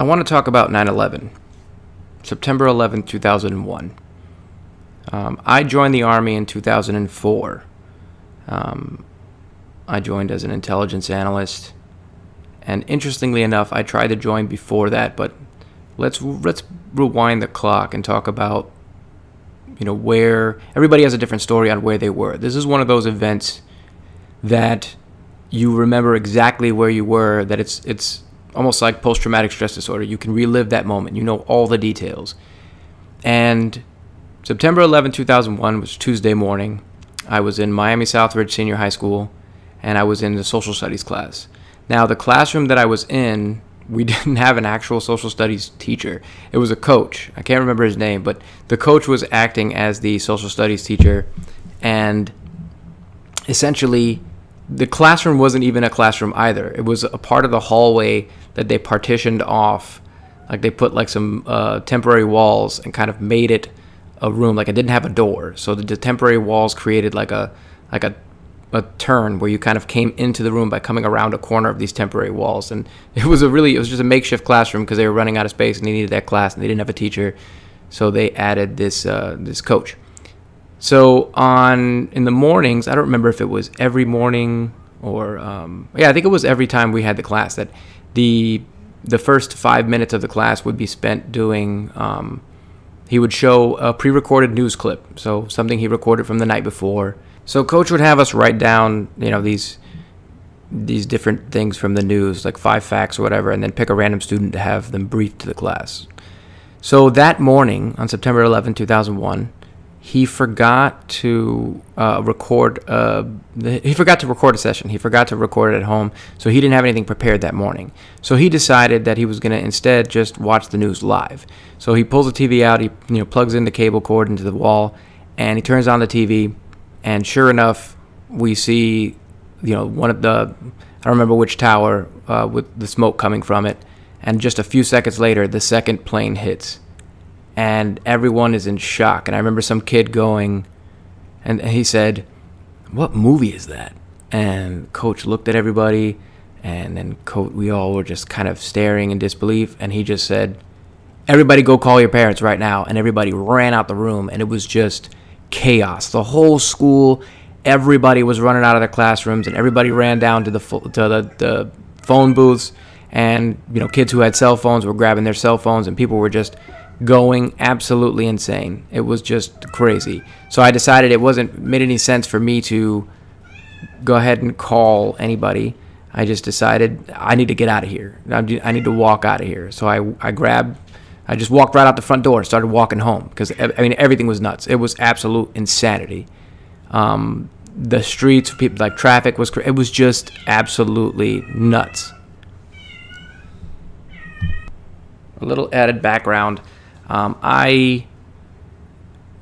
I want to talk about 9 11, September 11, 2001. Um, I joined the Army in 2004. Um, I joined as an intelligence analyst. And interestingly enough, I tried to join before that, but let's let's rewind the clock and talk about you know where everybody has a different story on where they were. This is one of those events that you remember exactly where you were that it's it's almost like post traumatic stress disorder. You can relive that moment. You know all the details. And September 11, 2001 was Tuesday morning. I was in Miami Southridge Senior High School and I was in the social studies class. Now, the classroom that I was in, we didn't have an actual social studies teacher. It was a coach. I can't remember his name, but the coach was acting as the social studies teacher and essentially the classroom wasn't even a classroom either. It was a part of the hallway that they partitioned off. Like they put like some uh, temporary walls and kind of made it a room. Like it didn't have a door, so the, the temporary walls created like a like a a turn where you kind of came into the room by coming around a corner of these temporary walls. And it was a really it was just a makeshift classroom because they were running out of space and they needed that class and they didn't have a teacher, so they added this uh, this coach. So on in the mornings, I don't remember if it was every morning or um, yeah, I think it was every time we had the class that the the first five minutes of the class would be spent doing. Um, he would show a pre-recorded news clip, so something he recorded from the night before. So coach would have us write down, you know, these these different things from the news, like five facts or whatever, and then pick a random student to have them brief to the class. So that morning on September 11, 2001, he forgot to uh, record. Uh, he forgot to record a session. He forgot to record it at home, so he didn't have anything prepared that morning. So he decided that he was going to instead just watch the news live. So he pulls the TV out. He you know plugs in the cable cord into the wall, and he turns on the TV. And sure enough, we see you know one of the I don't remember which tower uh, with the smoke coming from it. And just a few seconds later, the second plane hits and everyone is in shock. And I remember some kid going, and he said, "What movie is that?" And coach looked at everybody, and then coach, we all were just kind of staring in disbelief. And he just said, "Everybody, go call your parents right now!" And everybody ran out the room, and it was just chaos. The whole school, everybody was running out of their classrooms, and everybody ran down to the to the, the phone booths. And you know, kids who had cell phones were grabbing their cell phones, and people were just going absolutely insane. It was just crazy. So I decided it wasn't made any sense for me to go ahead and call anybody. I just decided I need to get out of here. I need to walk out of here. So I, I grabbed, I just walked right out the front door and started walking home because I mean everything was nuts. It was absolute insanity. Um, the streets, people like traffic was, it was just absolutely nuts. A little added background. Um, I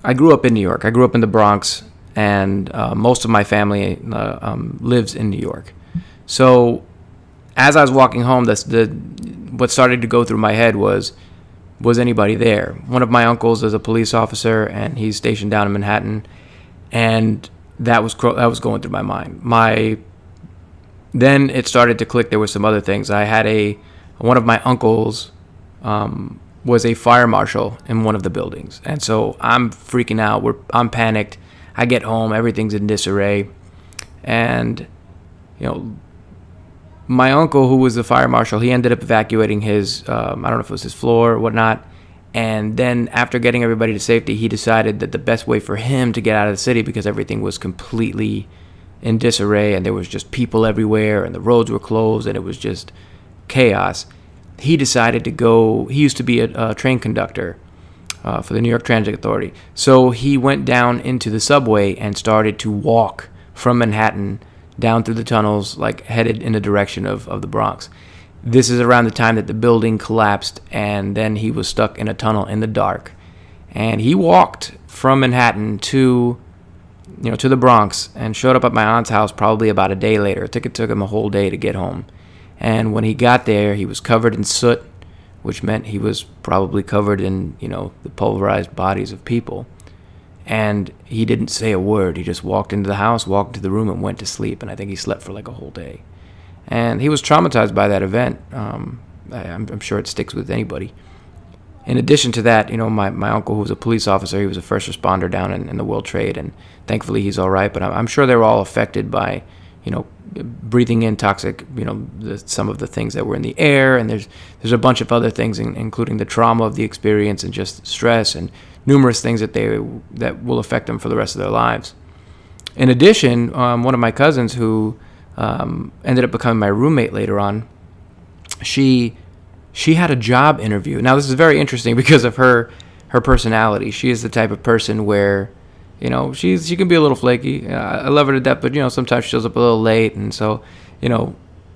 I grew up in New York. I grew up in the Bronx, and uh, most of my family uh, um, lives in New York. So, as I was walking home, this, the what started to go through my head was, was anybody there? One of my uncles is a police officer, and he's stationed down in Manhattan, and that was that was going through my mind. My then it started to click. There were some other things. I had a one of my uncles. Um, was a fire marshal in one of the buildings. And so I'm freaking out. We're, I'm panicked. I get home, everything's in disarray. And, you know, my uncle, who was the fire marshal, he ended up evacuating his, um, I don't know if it was his floor or whatnot. And then after getting everybody to safety, he decided that the best way for him to get out of the city because everything was completely in disarray and there was just people everywhere and the roads were closed and it was just chaos he decided to go. He used to be a, a train conductor uh, for the New York Transit Authority. So he went down into the subway and started to walk from Manhattan down through the tunnels, like headed in the direction of, of the Bronx. This is around the time that the building collapsed, and then he was stuck in a tunnel in the dark. And he walked from Manhattan to, you know, to the Bronx and showed up at my aunt's house probably about a day later. It took, it took him a whole day to get home. And when he got there, he was covered in soot, which meant he was probably covered in, you know, the pulverized bodies of people. And he didn't say a word. He just walked into the house, walked into the room, and went to sleep. And I think he slept for like a whole day. And he was traumatized by that event. Um, I, I'm, I'm sure it sticks with anybody. In addition to that, you know, my, my uncle, who was a police officer, he was a first responder down in, in the World Trade, and thankfully he's all right. But I'm, I'm sure they were all affected by, you know, breathing in toxic, you know, the, some of the things that were in the air, and there's there's a bunch of other things, in, including the trauma of the experience and just stress and numerous things that they that will affect them for the rest of their lives. In addition, um, one of my cousins who um, ended up becoming my roommate later on, she she had a job interview. Now this is very interesting because of her her personality. She is the type of person where you know she's she can be a little flaky. I love her to death, but you know sometimes she shows up a little late, and so you know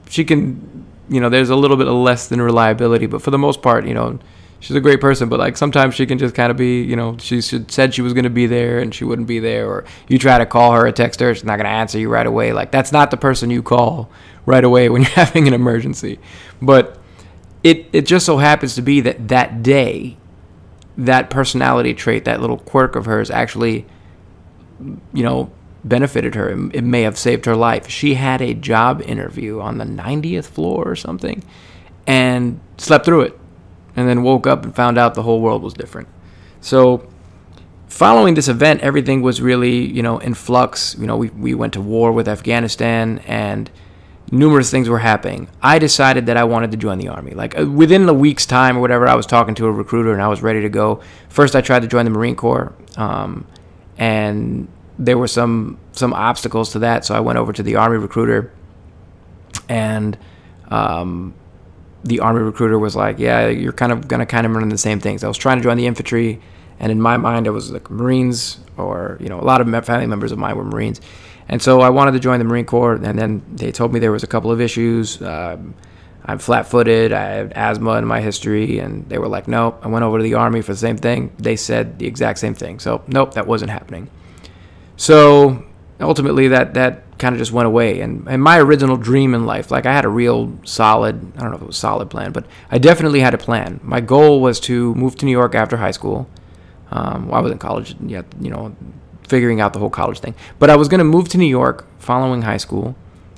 she can you know there's a little bit of less than reliability, but for the most part, you know she's a great person, but like sometimes she can just kind of be, you know, she said she was going to be there and she wouldn't be there, or you try to call her or text her, she's not going to answer you right away. Like that's not the person you call right away when you're having an emergency. But it it just so happens to be that that day, that personality trait, that little quirk of hers, actually, you know, benefited her. It may have saved her life. She had a job interview on the 90th floor or something, and slept through it and then woke up and found out the whole world was different. So, following this event, everything was really, you know, in flux. You know, we, we went to war with Afghanistan and numerous things were happening. I decided that I wanted to join the army. Like uh, within a week's time or whatever, I was talking to a recruiter and I was ready to go. First, I tried to join the Marine Corps, um, and there were some some obstacles to that. So I went over to the Army recruiter, and um, the army recruiter was like, "Yeah, you're kind of gonna kind of run the same things." I was trying to join the infantry, and in my mind, it was like Marines, or you know, a lot of family members of mine were Marines, and so I wanted to join the Marine Corps. And then they told me there was a couple of issues. Um, I'm flat-footed. I have asthma in my history, and they were like, "Nope." I went over to the army for the same thing. They said the exact same thing. So, nope, that wasn't happening. So ultimately, that that kind of just went away. And, and my original dream in life, like I had a real solid, I don't know if it was solid plan, but I definitely had a plan. My goal was to move to New York after high school. Um, well, I was in college yet, you know, figuring out the whole college thing. But I was going to move to New York following high school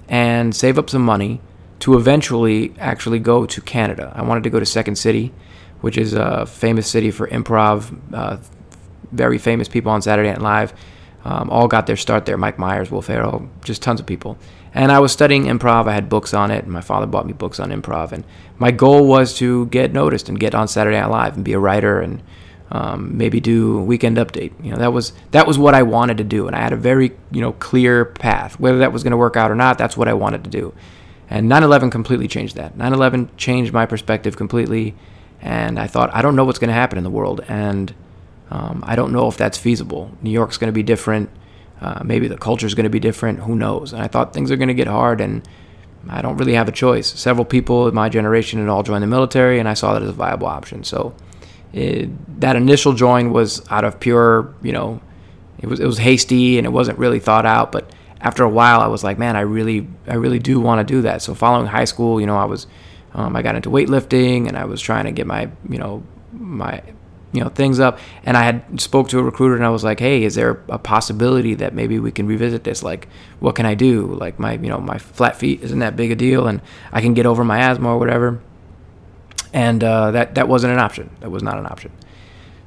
and save up some money to eventually actually go to Canada. I wanted to go to Second City, which is a famous city for improv, uh, very famous people on Saturday Night Live um, all got their start there. Mike Myers, Will Ferrell, just tons of people. And I was studying improv. I had books on it, and my father bought me books on improv. And my goal was to get noticed and get on Saturday Night Live and be a writer and um, maybe do a weekend update. You know, that was that was what I wanted to do, and I had a very you know clear path. Whether that was going to work out or not, that's what I wanted to do. And 9/11 completely changed that. 9/11 changed my perspective completely, and I thought I don't know what's going to happen in the world, and um, I don't know if that's feasible. New York's going to be different. Uh, maybe the culture is going to be different. Who knows? And I thought things are going to get hard, and I don't really have a choice. Several people in my generation had all joined the military, and I saw that as a viable option. So it, that initial join was out of pure, you know, it was it was hasty and it wasn't really thought out. But after a while, I was like, man, I really I really do want to do that. So following high school, you know, I was um, I got into weightlifting, and I was trying to get my you know my you know things up. And i had spoke to a recruiter and i was like hey is there a possibility that maybe we can revisit this? Like what can i do? Like my you know my flat feet isn't that big a deal and i can get over my asthma or whatever. And uh, that that wasn't an option. That was not an option.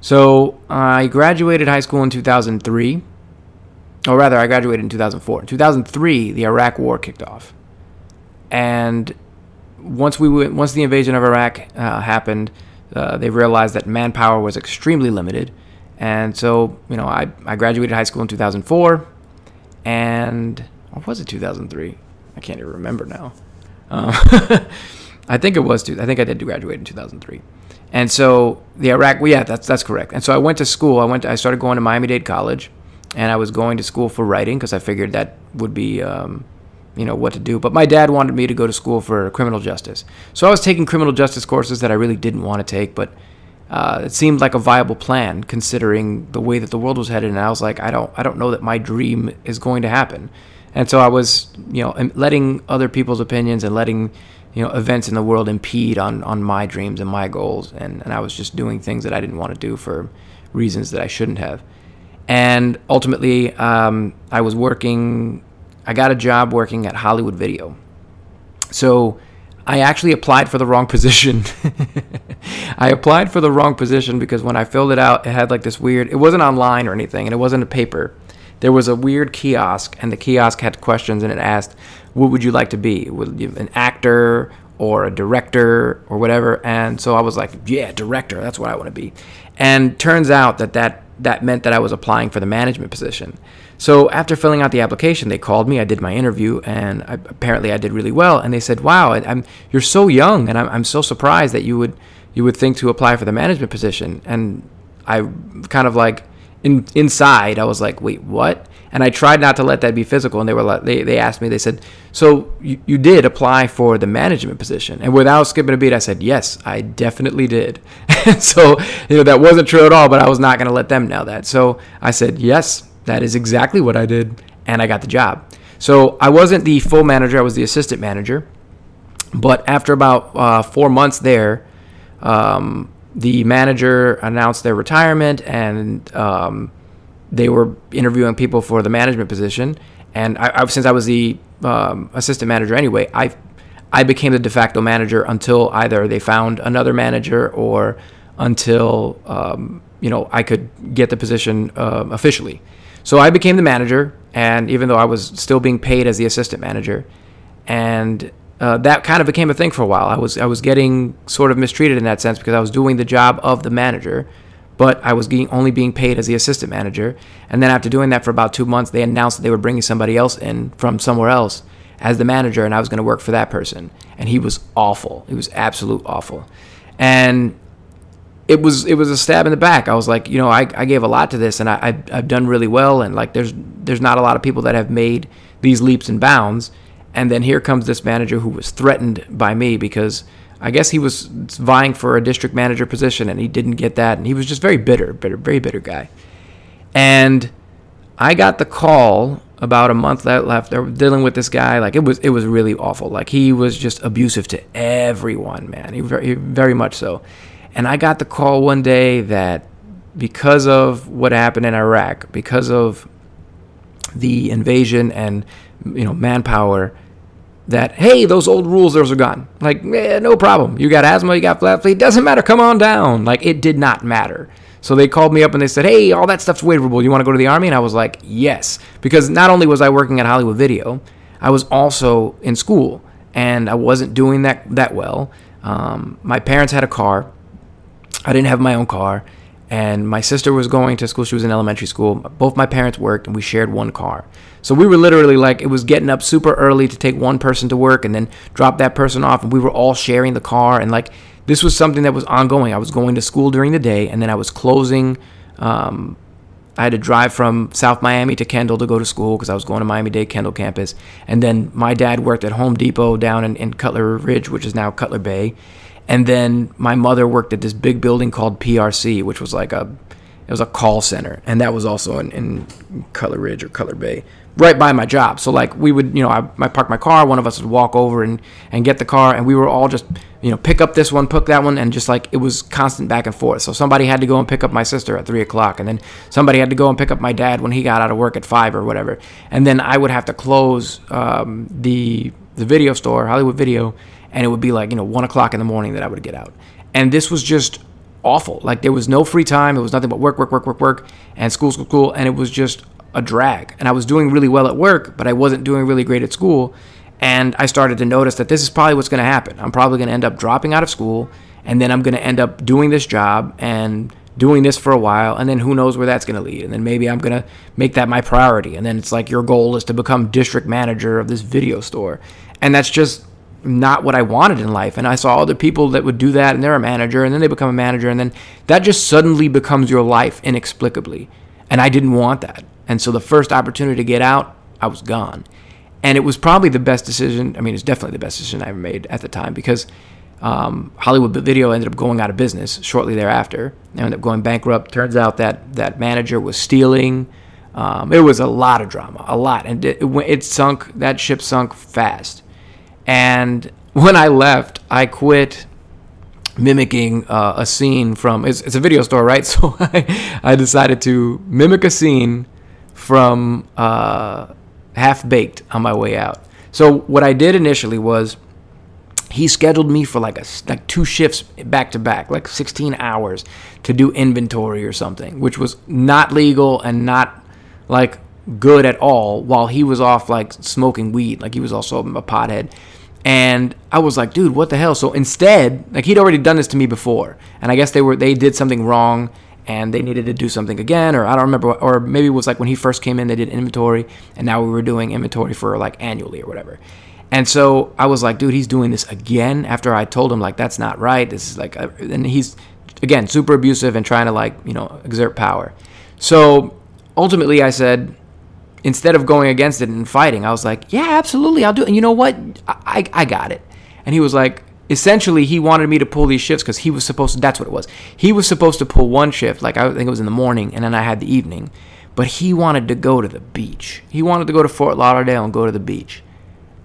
So i graduated high school in 2003 or rather i graduated in 2004 in 2003 the iraq war kicked off and once we went, once the invasion of iraq uh, happened uh, they realized that manpower was extremely limited. And so, you know, I, I graduated high school in 2004, and or was it 2003? I can't even remember now. Uh, I think it was. Two, I think I did graduate in 2003. And so the Iraq, well, yeah, that's that's correct. And so I went to school. I went. To, I started going to Miami Dade College, and I was going to school for writing because I figured that would be um, you know what to do. But my dad wanted me to go to school for criminal justice, so I was taking criminal justice courses that I really didn't want to take, but uh, it seemed like a viable plan considering the way that the world was headed. And I was like, I don't, I don't know that my dream is going to happen. And so I was, you know, letting other people's opinions and letting, you know, events in the world impede on on my dreams and my goals. And and I was just doing things that I didn't want to do for reasons that I shouldn't have. And ultimately, um, I was working I got a job working at Hollywood Video. So I actually applied for the wrong position. I applied for the wrong position because when I filled it out, it had like this weird, it wasn't online or anything, and it wasn't a paper. There was a weird kiosk, and the kiosk had questions, and it asked, What would you like to be? Would you an actor or a director or whatever? And so I was like, Yeah, director, that's what I want to be. And turns out that that, that meant that I was applying for the management position. So after filling out the application, they called me. I did my interview, and I, apparently I did really well. And they said, "Wow, I'm you're so young, and I'm, I'm so surprised that you would you would think to apply for the management position." And I kind of like in, inside, I was like, "Wait, what?" And I tried not to let that be physical. And they were like, they, they asked me, they said, "So you, you did apply for the management position?" And without skipping a beat, I said, "Yes, I definitely did." so you know that wasn't true at all, but I was not going to let them know that. So I said, "Yes." That is exactly what I did, and I got the job. So I wasn't the full manager, I was the assistant manager. But after about uh, four months there, um, the manager announced their retirement, and um, they were interviewing people for the management position. And I, I, since I was the um, assistant manager anyway, I I became the de facto manager until either they found another manager or until um, you know I could get the position uh, officially. So I became the manager, and even though I was still being paid as the assistant manager, and uh, that kind of became a thing for a while. I was I was getting sort of mistreated in that sense because I was doing the job of the manager, but I was being, only being paid as the assistant manager. And then after doing that for about two months, they announced that they were bringing somebody else in from somewhere else as the manager, and I was going to work for that person. And he was awful. He was absolute awful. And it was it was a stab in the back. I was like, you know, I, I gave a lot to this, and I I've, I've done really well, and like there's there's not a lot of people that have made these leaps and bounds, and then here comes this manager who was threatened by me because I guess he was vying for a district manager position and he didn't get that, and he was just very bitter, bitter, very bitter guy, and I got the call about a month that left uh, dealing with this guy like it was it was really awful. Like he was just abusive to everyone man. He very, very much so. And I got the call one day that because of what happened in Iraq, because of the invasion and you know manpower, that hey, those old rules those are gone. Like eh, no problem. You got asthma, you got flat feet, doesn't matter. Come on down. Like it did not matter. So they called me up and they said, "Hey, all that stuff's waiverable. You want to go to the army?" And I was like, "Yes," because not only was I working at Hollywood Video, I was also in school, and I wasn't doing that that well. Um, my parents had a car, I didn't have my own car, and my sister was going to school. She was in elementary school. Both my parents worked, and we shared one car. So we were literally like, it was getting up super early to take one person to work and then drop that person off, and we were all sharing the car. And like, this was something that was ongoing. I was going to school during the day, and then I was closing. Um, I had to drive from South Miami to Kendall to go to school because I was going to Miami Dade Kendall campus. And then my dad worked at Home Depot down in, in Cutler Ridge, which is now Cutler Bay. And then my mother worked at this big building called PRC, which was like a it was a call center, and that was also in, in Ridge or Cutler Bay, right by my job. So like we would, you know, I, I parked my car, one of us would walk over and and get the car, and we were all just, you know, pick up this one, pick that one, and just like it was constant back and forth. So somebody had to go and pick up my sister at three o'clock, and then somebody had to go and pick up my dad when he got out of work at five or whatever, and then I would have to close um, the the video store, Hollywood Video and it would be like you know one o'clock in the morning that I would get out, and this was just awful. Like there was no free time. It was nothing but work, work, work, work, work, and school, school, school, and it was just a drag. And I was doing really well at work, but I wasn't doing really great at school. And I started to notice that this is probably what's going to happen. I'm probably going to end up dropping out of school, and then I'm going to end up doing this job and doing this for a while, and then who knows where that's going to lead. And then maybe I'm going to make that my priority. And then it's like your goal is to become district manager of this video store. And that's just not what I wanted in life. And I saw other people that would do that and they're a manager and then they become a manager and then that just suddenly becomes your life inexplicably. And I didn't want that. And so the first opportunity to get out, I was gone. And it was probably the best decision. I mean, it's definitely the best decision I ever made at the time because um, Hollywood Video ended up going out of business shortly thereafter. They ended up going bankrupt. Turns out that that manager was stealing. Um, it was a lot of drama, a lot, and it, it, it sunk. That ship sunk fast. And when I left, I quit mimicking uh, a scene from it's, it's, a video store, right? So I, I decided to mimic a scene from uh, Half Baked on my way out. So what I did initially was he scheduled me for like a like two shifts back to back, like 16 hours to do inventory or something, which was not legal and not like good at all. While he was off like smoking weed, like he was also a pothead. And I was like, dude, what the hell? So instead, like he'd already done this to me before, and I guess they were they did something wrong and they needed to do something again, or I don't remember, or maybe it was like when he first came in, they did inventory, and now we were doing inventory for like annually or whatever. And so I was like, dude, he's doing this again after I told him, like, that's not right. This is like, and he's, again, super abusive and trying to, like, you know, exert power. So ultimately, I said, instead of going against it and fighting, I was like, yeah, absolutely, I'll do it. And you know what? I, I, I got it. And he was like, essentially, he wanted me to pull these shifts because he was supposed to, that's what it was. He was supposed to pull one shift, like, I think it was in the morning, and then I had the evening. But he wanted to go to the beach. He wanted to go to Fort Lauderdale and go to the beach.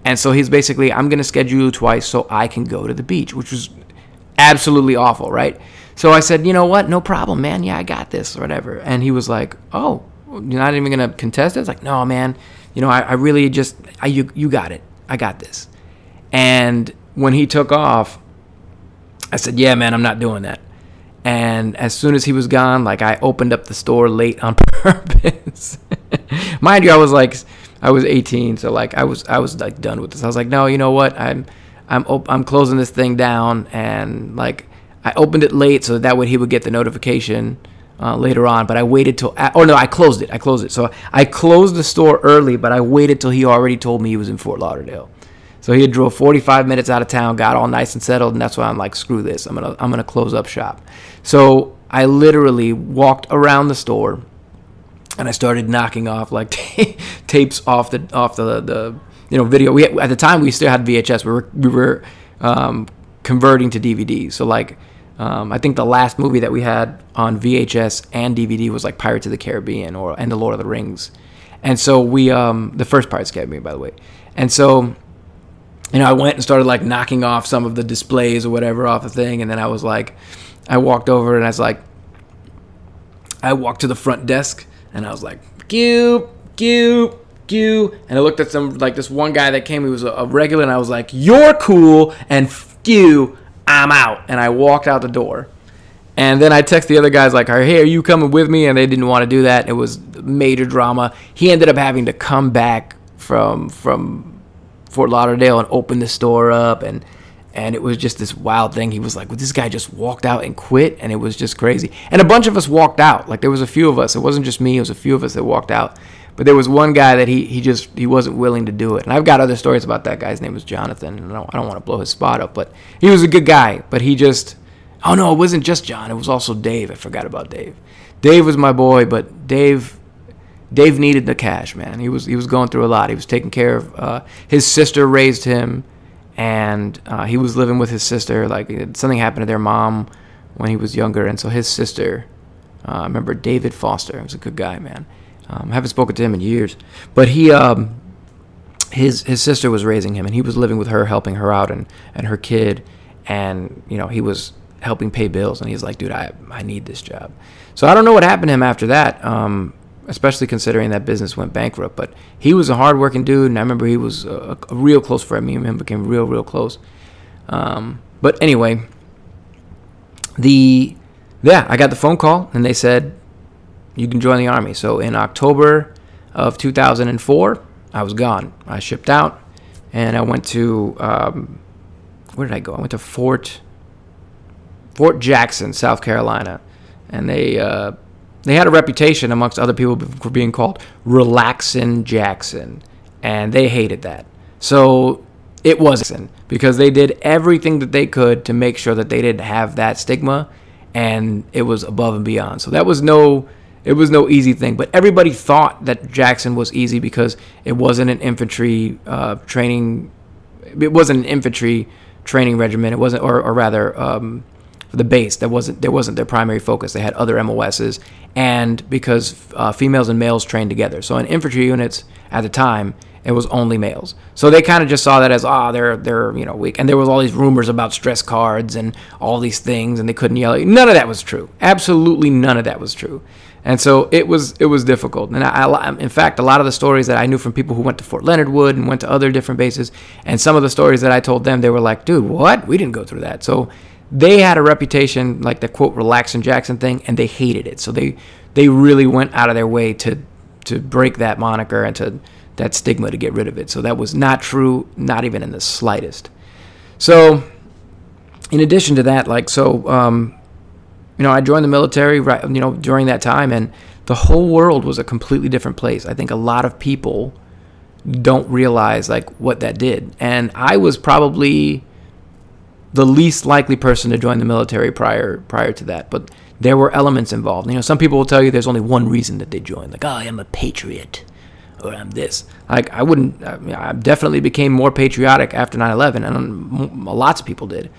And so he's basically, I'm going to schedule you twice so I can go to the beach, which was absolutely awful, right? So I said, you know what? No problem, man. Yeah, I got this or whatever. And he was like, oh, you're not even going to contest it? It's like, no, man. You know, I, I really just, I, you, you got it. I got this. And when he took off, I said, yeah, man, I'm not doing that. And as soon as he was gone, like I opened up the store late on purpose. Mind you, I was like, I was 18, so like I was I was like done with this. I was like, no, you know what? I'm I'm op- I'm closing this thing down, and like I opened it late so that, that way he would get the notification uh, later on. But I waited till oh no, I closed it. I closed it. So I closed the store early, but I waited till he already told me he was in Fort Lauderdale. So he had drove 45 minutes out of town, got all nice and settled, and that's why I'm like, screw this. I'm gonna I'm gonna close up shop. So I literally walked around the store and I started knocking off like tapes off the off the the you know video. We at the time we still had VHS. We were we were um, converting to DVD. So like um, I think the last movie that we had on VHS and DVD was like Pirates of the Caribbean or and the Lord of the Rings. And so we um, the first Pirates of the Caribbean by the way. And so you know I went and started like knocking off some of the displays or whatever off the thing, and then I was like I walked over and I was like I walked to the front desk and I was like, "Goop, goop, goop," and I looked at some like this one guy that came. He was a, a regular, and I was like, "You're cool," and f- you, I'm out, and I walked out the door. And then I text the other guys like, "Hey, are you coming with me?" And they didn't want to do that. It was major drama. He ended up having to come back from from Fort Lauderdale and open the store up and and it was just this wild thing. He was like, well, "This guy just walked out and quit," and it was just crazy. And a bunch of us walked out. Like there was a few of us. It wasn't just me. It was a few of us that walked out. But there was one guy that he he just he wasn't willing to do it. And I've got other stories about that guy's name was Jonathan. And I don't, I don't want to blow his spot up, but he was a good guy. But he just oh no, it wasn't just John. It was also Dave. I forgot about Dave. Dave was my boy, but Dave Dave needed the cash, man. He was he was going through a lot. He was taking care of uh, his sister raised him and uh, he was living with his sister. Like something happened to their mom when he was younger, and so his sister. Uh, I remember David Foster. He was a good guy, man. Um, I haven't spoken to him in years, but he, um, his his sister was raising him, and he was living with her, helping her out, and and her kid, and you know he was helping pay bills, and he's like, dude, I I need this job. So I don't know what happened to him after that. Um, especially considering that business went bankrupt. But he was a hardworking dude, and I remember he was a, a real close friend. Me and him became real, real close. Um, but anyway, the yeah, I got the phone call, and they said you can join the army. So in October of 2004, I was gone. I shipped out, and I went to um, where did I go? I went to Fort Fort Jackson, South Carolina, and they uh, they had a reputation amongst other people for being called Relaxin' Jackson, and they hated that. So it wasn't because they did everything that they could to make sure that they didn't have that stigma, and it was above and beyond. So that was no, it was no easy thing. But everybody thought that Jackson was easy because it wasn't an infantry uh, training, it wasn't an infantry training regiment. It wasn't, or, or rather. Um, the base. That wasn't there wasn't their primary focus. They had other MOSs, and because uh, females and males trained together. So in infantry units at the time, it was only males. So they kind of just saw that as ah, oh, they're they're you know weak. And there was all these rumors about stress cards and all these things, and they couldn't yell. None of that was true. Absolutely none of that was true. And so it was it was difficult. And I, I, in fact, a lot of the stories that I knew from people who went to Fort Leonard Wood and went to other different bases, and some of the stories that I told them, they were like, "Dude, what? We didn't go through that." So they had a reputation like the quote relaxing Jackson thing, and they hated it. So they they really went out of their way to to break that moniker and to that stigma to get rid of it. So that was not true, not even in the slightest. So, in addition to that, like so, um, you know, I joined the military, right, you know, during that time, and the whole world was a completely different place. I think a lot of people don't realize like what that did, and I was probably the least likely person to join the military prior prior to that, but there were elements involved. You know, some people will tell you there's only one reason that they join, like, oh, I'm a patriot or I'm this. Like, I wouldn't, I, mean, I definitely became more patriotic after 9 11, and um, lots of people did.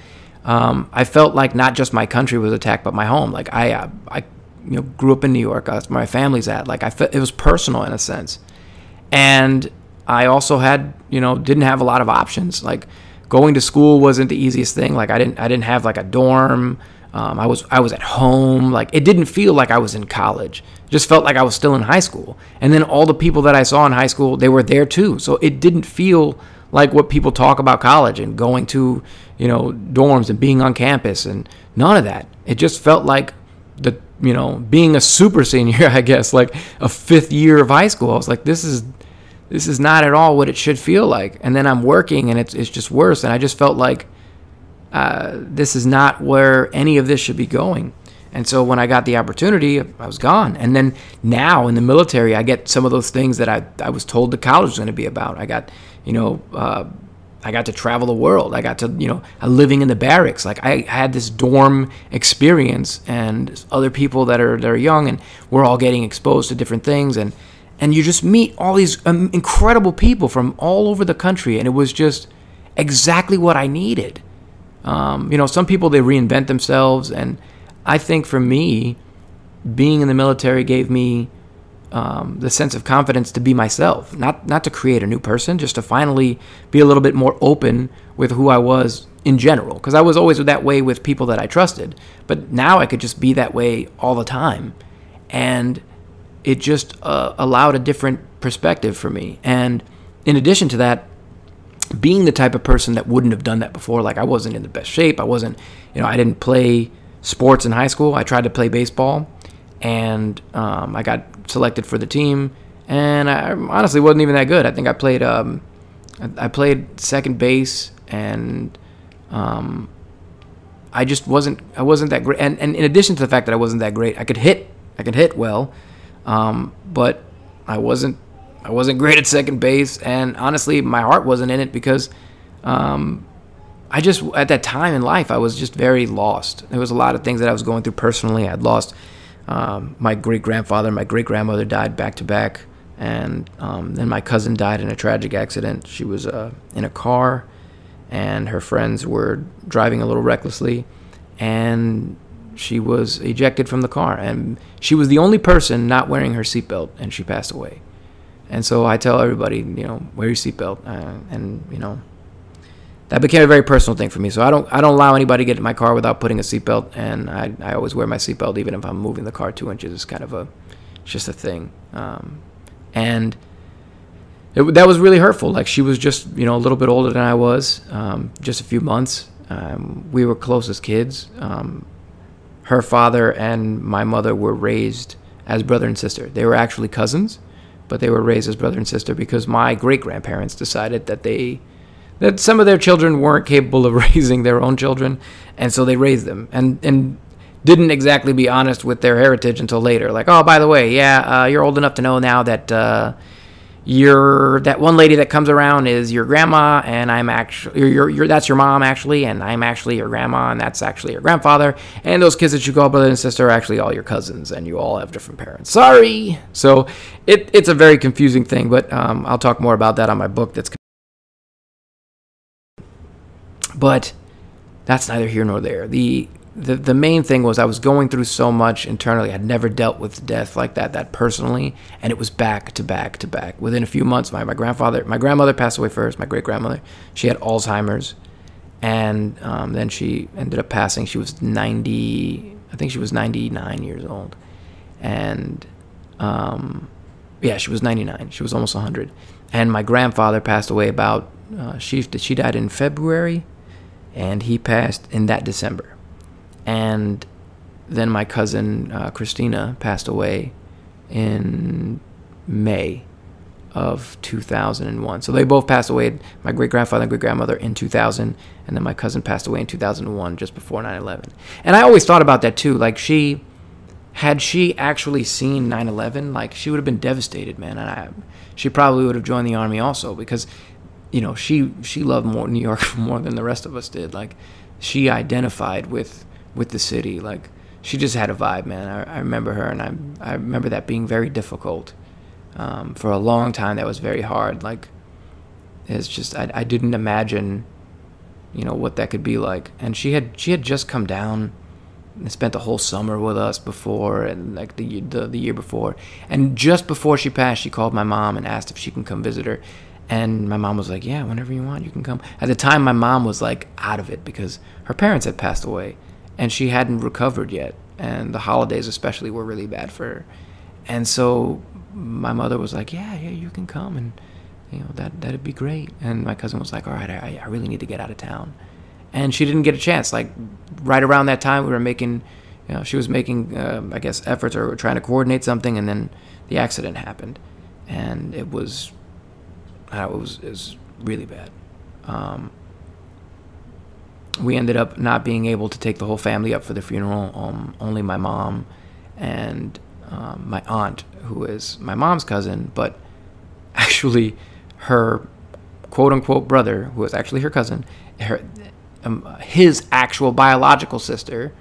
Um, I felt like not just my country was attacked, but my home. Like, I, uh, I you know, grew up in New York, that's where my family's at. Like, I felt it was personal in a sense. And I also had, you know, didn't have a lot of options. Like, going to school wasn't the easiest thing. Like, I didn't, I didn't have like a dorm. Um, I was I was at home. Like it didn't feel like I was in college. It just felt like I was still in high school. And then all the people that I saw in high school, they were there too. So it didn't feel like what people talk about college and going to you know dorms and being on campus and none of that. It just felt like the you know being a super senior, I guess, like a fifth year of high school. I was like, this is this is not at all what it should feel like. And then I'm working and it's it's just worse. And I just felt like uh, this is not where any of this should be going. And so when I got the opportunity, I was gone. And then now in the military, I get some of those things that I, I was told the college was going to be about. I got, you know, uh, I got to travel the world. I got to, you know, living in the barracks. Like I had this dorm experience, and other people that are that are young, and we're all getting exposed to different things, and and you just meet all these um, incredible people from all over the country, and it was just exactly what I needed. Um, you know, some people they reinvent themselves, and I think for me, being in the military gave me um, the sense of confidence to be myself, not not to create a new person, just to finally be a little bit more open with who I was in general. Because I was always that way with people that I trusted, but now I could just be that way all the time, and it just uh, allowed a different perspective for me. And in addition to that, being the type of person that wouldn't have done that before. Like I wasn't in the best shape. I wasn't, you know, I didn't play sports in high school. I tried to play baseball, and um, I got selected for the team. And I honestly wasn't even that good. I think I played, um, I, played second base, and um, I just wasn't, I wasn't that great. And, and in addition to the fact that I wasn't that great, I could hit, I could hit well, um, but I wasn't I wasn't great at second base, and honestly, my heart wasn't in it because um, I just at that time in life I was just very lost. There was a lot of things that I was going through personally. I'd lost um, my great grandfather, my great grandmother died back to back, and um, then my cousin died in a tragic accident. She was uh, in a car, and her friends were driving a little recklessly, and she was ejected from the car, and she was the only person not wearing her seatbelt, and she passed away. And so I tell everybody, you know, wear your seatbelt, uh, and you know, that became a very personal thing for me. So I don't I don't allow anybody to get in my car without putting a seatbelt, and I, I always wear my seatbelt even if I'm moving the car two inches. It's kind of a it's just a thing, um, and it, that was really hurtful. Like she was just you know a little bit older than I was, um, just a few months. Um, we were close as kids. Um, her father and my mother were raised as brother and sister. They were actually cousins but they were raised as brother and sister because my great grandparents decided that they that some of their children weren't capable of raising their own children, and so they raised them. And and didn't exactly be honest with their heritage until later. Like, oh, by the way, yeah, uh, you're old enough to know now that uh, you're that one lady that comes around is your grandma and i'm actually you're, you're, that's your mom actually and i'm actually your grandma and that's actually your grandfather. And those kids that you call brother and sister are actually all your cousins and you all have different parents. Sorry. So it, it's a very confusing thing but um, i'll talk more about that on my book that's but that's neither here nor there the the, the main thing was I was going through so much internally. I'd never dealt with death like that, that personally, and it was back to back to back. Within a few months, my, my grandfather, my grandmother passed away first. My great grandmother, she had Alzheimer's, and um, then she ended up passing. She was 90, I think she was 99 years old, and um, yeah, she was 99. She was almost 100. And my grandfather passed away about uh, she she died in February, and he passed in that December. And then my cousin uh, Christina passed away in May of 2001. So they both passed away. My great grandfather and great grandmother in 2000, and then my cousin passed away in 2001, just before 9/11. And I always thought about that too. Like she, had she actually seen 9/11, like she would have been devastated, man. And I, she probably would have joined the army also because, you know, she she loved more New York more than the rest of us did. Like she identified with with the city. Like she just had a vibe, man. I, I remember her, and I I remember that being very difficult um, for a long time that was very hard like it's just I, I didn't imagine you know what that could be like and she had she had just come down and spent the whole summer with us before and like the, the the year before and just before she passed she called my mom and asked if she can come visit her and my mom was like yeah whenever you want you can come. At the time my mom was like out of it because her parents had passed away and she hadn't recovered yet. And the holidays especially were really bad for her. And so my mother was like, "Yeah, yeah, you can come, and you know that that'd be great." And my cousin was like, "All right, I, I really need to get out of town," and she didn't get a chance. Like right around that time, we were making, you know, she was making, uh, I guess, efforts or trying to coordinate something, and then the accident happened, and it was, uh, it was, it was really bad. Um, we ended up not being able to take the whole family up for the funeral. Um, only my mom and um, my aunt who is my mom's cousin, but actually her quote unquote brother, who is actually her cousin, her, um, his actual biological sister,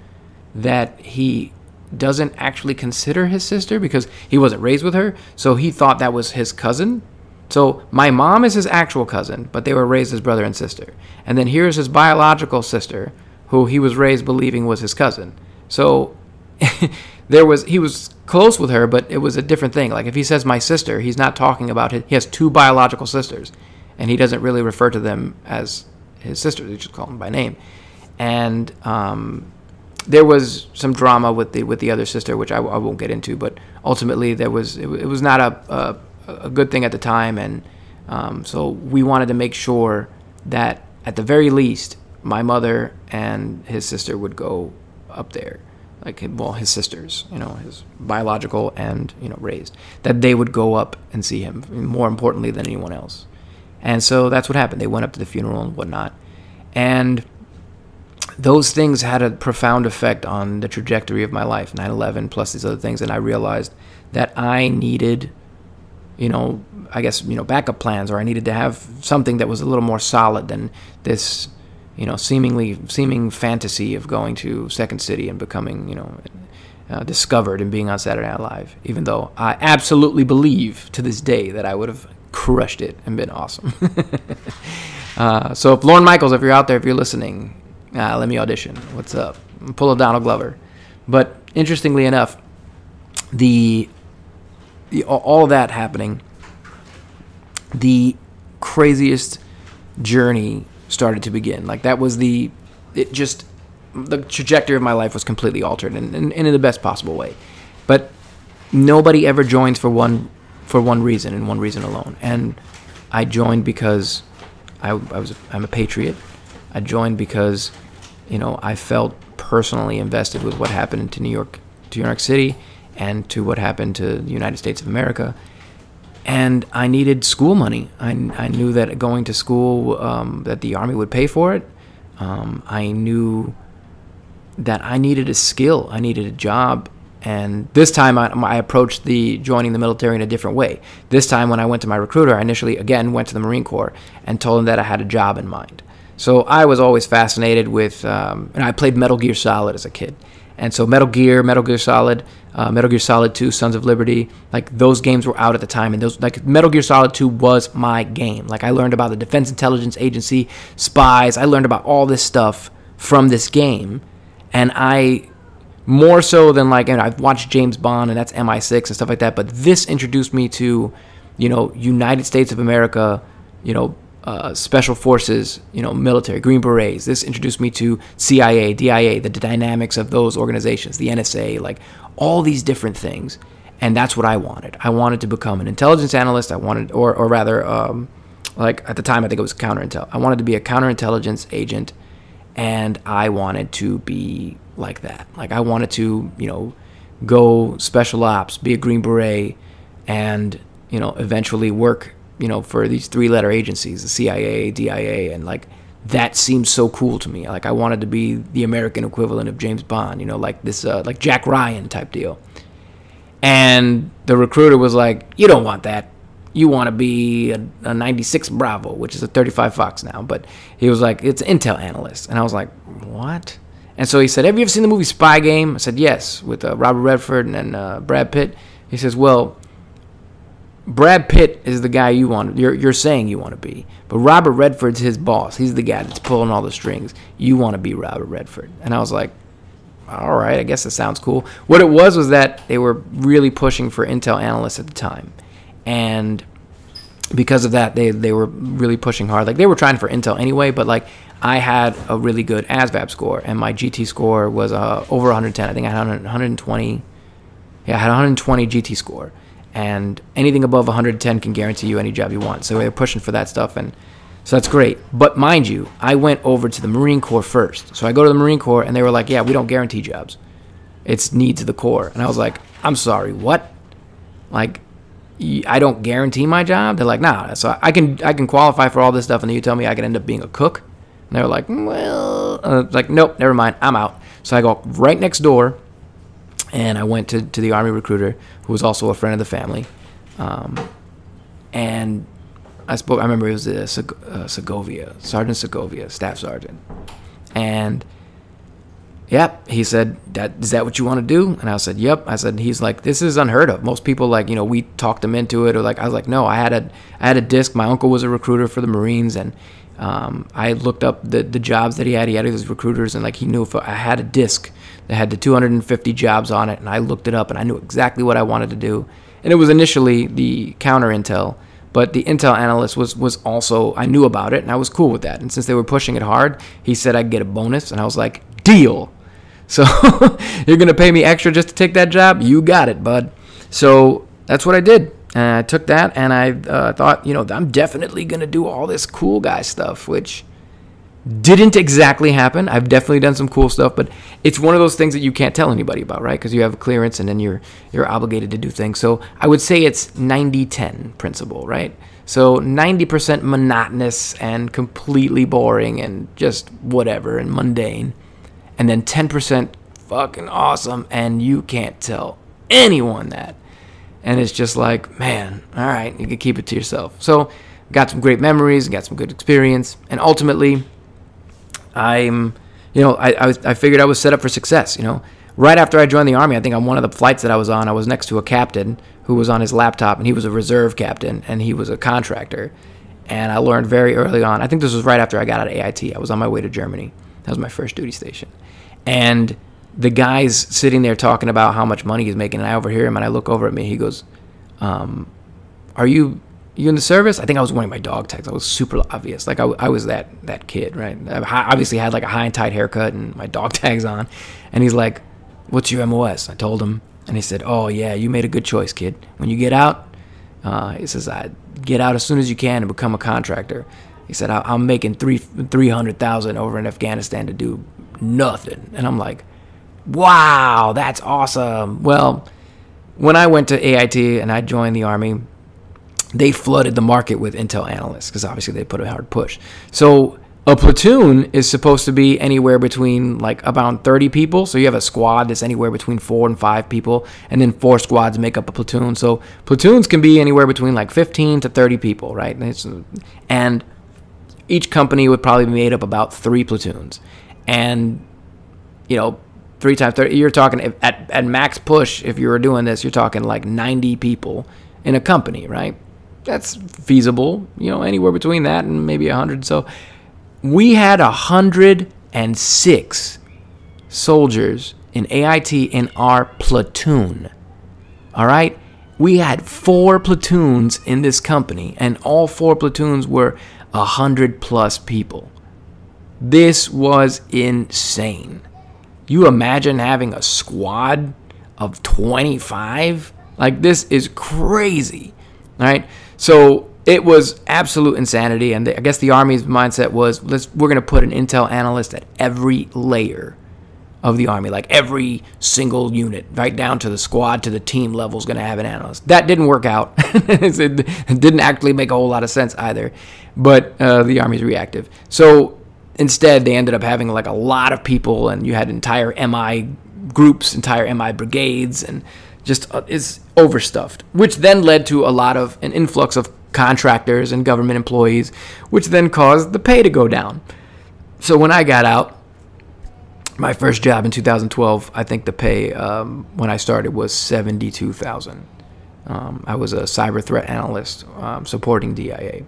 that he doesn't actually consider his sister because he wasn't raised with her. So he thought that was his cousin. So my mom is his actual cousin, but they were raised as brother and sister. And then here's his biological sister, who he was raised believing was his cousin. So there was he was close with her, but it was a different thing. Like if he says my sister, he's not talking about it. He has two biological sisters, and he doesn't really refer to them as his sisters. He just calls them by name. And um, there was some drama with the with the other sister, which I, I won't get into. But ultimately, there was it, it was not a, a, a good thing at the time, and um, so we wanted to make sure that at the very least, my mother and his sister would go up there like well his sisters you know his biological and you know raised that they would go up and see him more importantly than anyone else. And so that's what happened. They went up to the funeral and whatnot. And those things had a profound effect on the trajectory of my life 9-11 plus these other things and i realized that i needed you know i guess you know backup plans or i needed to have something that was a little more solid than this you know, seemingly seeming fantasy of going to Second City and becoming, you know, uh, discovered and being on Saturday Night Live. Even though I absolutely believe to this day that I would have crushed it and been awesome. uh, so if Lorne Michaels, if you're out there, if you're listening, uh, let me audition. What's up? Pull a Donald Glover. But interestingly enough, the all that happening, the craziest journey started to begin. Like that was the, it just, the trajectory of my life was completely altered and, and, and in the best possible way. But nobody ever joins for one, for one reason and one reason alone. And I joined because I, I was, I'm a patriot. I joined because, you know, I felt personally invested with what happened to New York, to New York City, and to what happened to the United States of America and I needed school money. I, I knew that going to school, um, that the army would pay for it. Um, I knew that I needed a skill. I needed a job. And this time I, I, approached the joining the military in a different way. This time when I went to my recruiter, I initially again went to the Marine Corps and told him that I had a job in mind. So I was always fascinated with, um, and I played Metal Gear Solid as a kid. And so Metal Gear, Metal Gear Solid, uh, Metal Gear Solid 2, Sons of Liberty, like those games were out at the time, and those like Metal Gear Solid 2 was my game. Like I learned about the Defense Intelligence Agency, spies. I learned about all this stuff from this game, and I more so than like, I've watched James Bond, and that's MI6 and stuff like that. But this introduced me to, you know, United States of America, you know, uh, special forces, you know, military, Green Berets. This introduced me to CIA, DIA, the dynamics of those organizations, the NSA, like all these different things. And that's what I wanted. I wanted to become an intelligence analyst. I wanted, or, or rather, um, like at the time, I think it was counterintel. I wanted to be a counterintelligence agent, and I wanted to be like that. Like I wanted to, you know, go special ops, be a Green Beret, and you know, eventually work you know, for these three letter agencies, the CIA, DIA, and like that seemed so cool to me. Like I wanted to be the American equivalent of James Bond, you know, like this, uh, like Jack Ryan type deal. And the recruiter was like, "You don't want that. You want to be a, a 96 Bravo, which is a 35 Fox now." But he was like, "It's Intel analyst," and I was like, "What?" And so he said, "Have you ever seen the movie Spy Game?" I said, "Yes," with uh, Robert Redford and uh, Brad Pitt. He says, "Well." Brad Pitt is the guy you want. You're you're saying you want to be, but Robert Redford's his boss. He's the guy that's pulling all the strings. You want to be Robert Redford, and I was like, all right, I guess that sounds cool. What it was was that they were really pushing for Intel analysts at the time, and because of that, they they were really pushing hard. Like they were trying for Intel anyway, but like I had a really good ASVAB score, and my GT score was uh, over 110. I think I had 120. Yeah, I had 120 GT score and anything above 110 can guarantee you any job you want. So they're pushing for that stuff, and so that's great. But mind you, I went over to the Marine Corps first. So I go to the Marine Corps, and they were like, "Yeah, we don't guarantee jobs. It's needs of the Corps." And I was like, "I'm sorry, what? Like, I don't guarantee my job?" They're like, "Nah." So I can I can qualify for all this stuff, and then you tell me I could end up being a cook. And they were like, "Well," uh, like, "Nope, never mind. I'm out." So I go right next door and I went to, to the army recruiter, who was also a friend of the family, um, and I spoke. I remember it was a uh, Segovia, Sergeant Segovia, staff sergeant, and yep, he said that is that what you want to do? And I said, yep. I said he's like this is unheard of. Most people like you know we talked them into it, or like I was like no, I had a I had a disc. My uncle was a recruiter for the Marines, and um, I looked up the the jobs that he had. He had his recruiters, and like he knew if I had a disc that had the 250 jobs on it, and I looked it up, and I knew exactly what I wanted to do. And it was initially the counter intel, but the intel analyst was was also I knew about it, and I was cool with that. And since they were pushing it hard, he said I'd get a bonus, and I was like, deal. So you're gonna pay me extra just to take that job? You got it, bud. So that's what I did. And I took that, and I uh, thought, you know, I'm definitely gonna do all this cool guy stuff, which didn't exactly happen. I've definitely done some cool stuff, but it's one of those things that you can't tell anybody about, right? Because you have a clearance and then you're you're obligated to do things. So I would say it's 90-10 principle, right? So 90% monotonous and completely boring and just whatever and mundane. And then 10% fucking awesome and you can't tell anyone that. And it's just like, man, all right, you can keep it to yourself. So got some great memories, got some good experience, and ultimately I'm, you know, I, I, I figured I was set up for success. You know, right after I joined the army, I think on one of the flights that I was on, I was next to a captain who was on his laptop, and he was a reserve captain, and he was a contractor. And I learned very early on. I think this was right after I got out of AIT. I was on my way to Germany. That was my first duty station, and the guy's sitting there talking about how much money he's making, and I overhear him, and I look over at me. He goes, um, "Are you you in the service? I think I was wearing my dog tags. I was super obvious. Like I, I was that that kid, right? I obviously had like a high and tight haircut and my dog tags on. And he's like, "What's your MOS?" I told him, and he said, "Oh yeah, you made a good choice, kid. When you get out, uh, he says, I get out as soon as you can and become a contractor." He said, "I'm making three three hundred thousand over in Afghanistan to do nothing," and I'm like, "Wow, that's awesome." Well, when I went to AIT and I joined the army they flooded the market with Intel analysts because obviously they put a hard push. So a platoon is supposed to be anywhere between like about 30 people. So you have a squad that's anywhere between four and five people, and then four squads make up a platoon. So platoons can be anywhere between like 15 to 30 people, right? And each company would probably be made up about three platoons, and you know. Three times thirty. You're talking at, at max push. If you were doing this, you're talking like 90 people in a company, right? that's feasible, you know, anywhere between that and maybe hundred. So we had a hundred and six soldiers in AIT in our platoon. All right. We had four platoons in this company, and all four platoons were a hundred plus people. This was insane. You imagine having a squad of 25? Like, this is crazy, right? So, it was absolute insanity. And the, I guess the Army's mindset was let's, we're going to put an intel analyst at every layer of the Army. Like, every single unit, right down to the squad, to the team level, is going to have an analyst. That didn't work out. it didn't actually make a whole lot of sense either. But uh, the Army's reactive. So, Instead, they ended up having like a lot of people, and you had entire MI groups, entire MI brigades, and just uh, is overstuffed, which then led to a lot of an influx of contractors and government employees, which then caused the pay to go down. So when I got out, my first job in 2012, I think the pay um, when I started was 72,000. Um, I was a cyber threat analyst um, supporting DIA,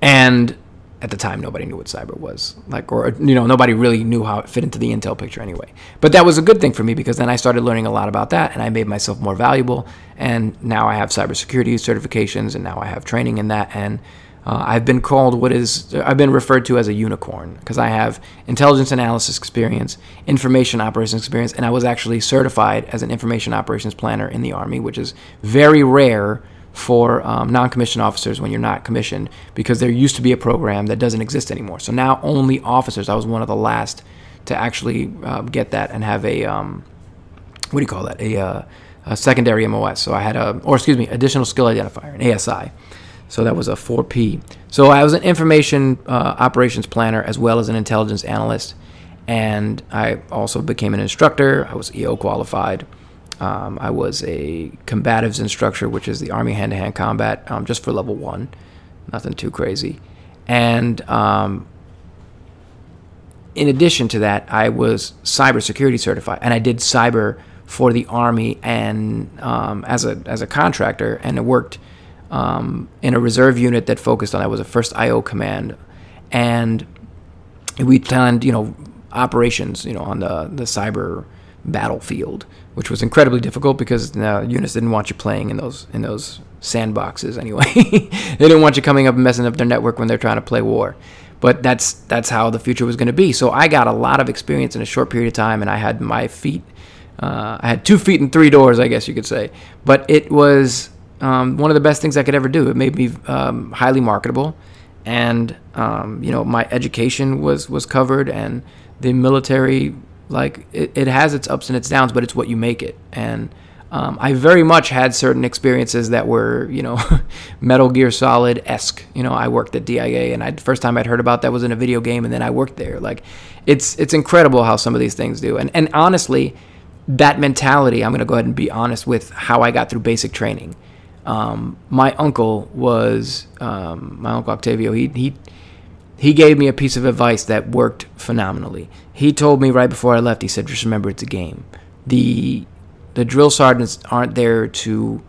and at the time nobody knew what cyber was like or you know nobody really knew how it fit into the intel picture anyway. But that was a good thing for me because then i started learning a lot about that and i made myself more valuable. And now i have cybersecurity certifications and now i have training in that. And uh, i've been called what is i've been referred to as a unicorn because i have intelligence analysis experience information operations experience and i was actually certified as an information operations planner in the army which is very rare for um, non-commissioned officers when you're not commissioned because there used to be a program that doesn't exist anymore. So now only officers. I was one of the last to actually uh, get that and have a um, what do you call that? A, uh, a, secondary MOS. So I had a, or excuse me, additional skill identifier, an ASI. So that was a 4P. So I was an information uh, operations planner as well as an intelligence analyst, and I also became an instructor. I was EO qualified. Um, I was a combatives instructor, which is the Army hand to hand combat, um, just for level one, nothing too crazy. And um, in addition to that, I was cybersecurity certified, and I did cyber for the Army and um, as a as a contractor, and I worked um, in a reserve unit that focused on. I was a first IO command, and we planned, you know, operations, you know, on the the cyber battlefield which was incredibly difficult because the units didn't want you playing in those in those sandboxes anyway. they didn't want you coming up and messing up their network when they're trying to play war. But that's that's how the future was going to be. So I got a lot of experience in a short period of time, and I had my feet. Uh, I had two feet and three doors, I guess you could say. But it was um, one of the best things I could ever do. It made me um, highly marketable, and um, you know my education was was covered, and the military like it, it has its ups and its downs, but it's what you make it. And um, I very much had certain experiences that were, you know, Metal Gear Solid esque. You know, I worked at DIA, and I first time I'd heard about that was in a video game, and then I worked there. Like, it's it's incredible how some of these things do. And and honestly, that mentality, I'm gonna go ahead and be honest with how I got through basic training. Um, my uncle was um, my uncle Octavio. He he he gave me a piece of advice that worked phenomenally. He told me right before I left, he said, just remember it's a game. The the drill sergeants aren't there to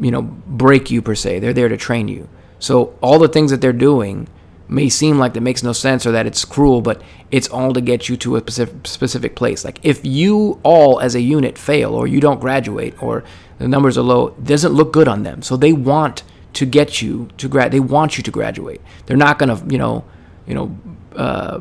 you know break you per se. They're there to train you. So all the things that they're doing may seem like that makes no sense or that it's cruel, but it's all to get you to a specific, specific place. Like if you all as a unit fail or you don't graduate or the numbers are low, it doesn't look good on them. So they want to get you to grad. They want you to graduate. They're not gonna, you know, you know, uh,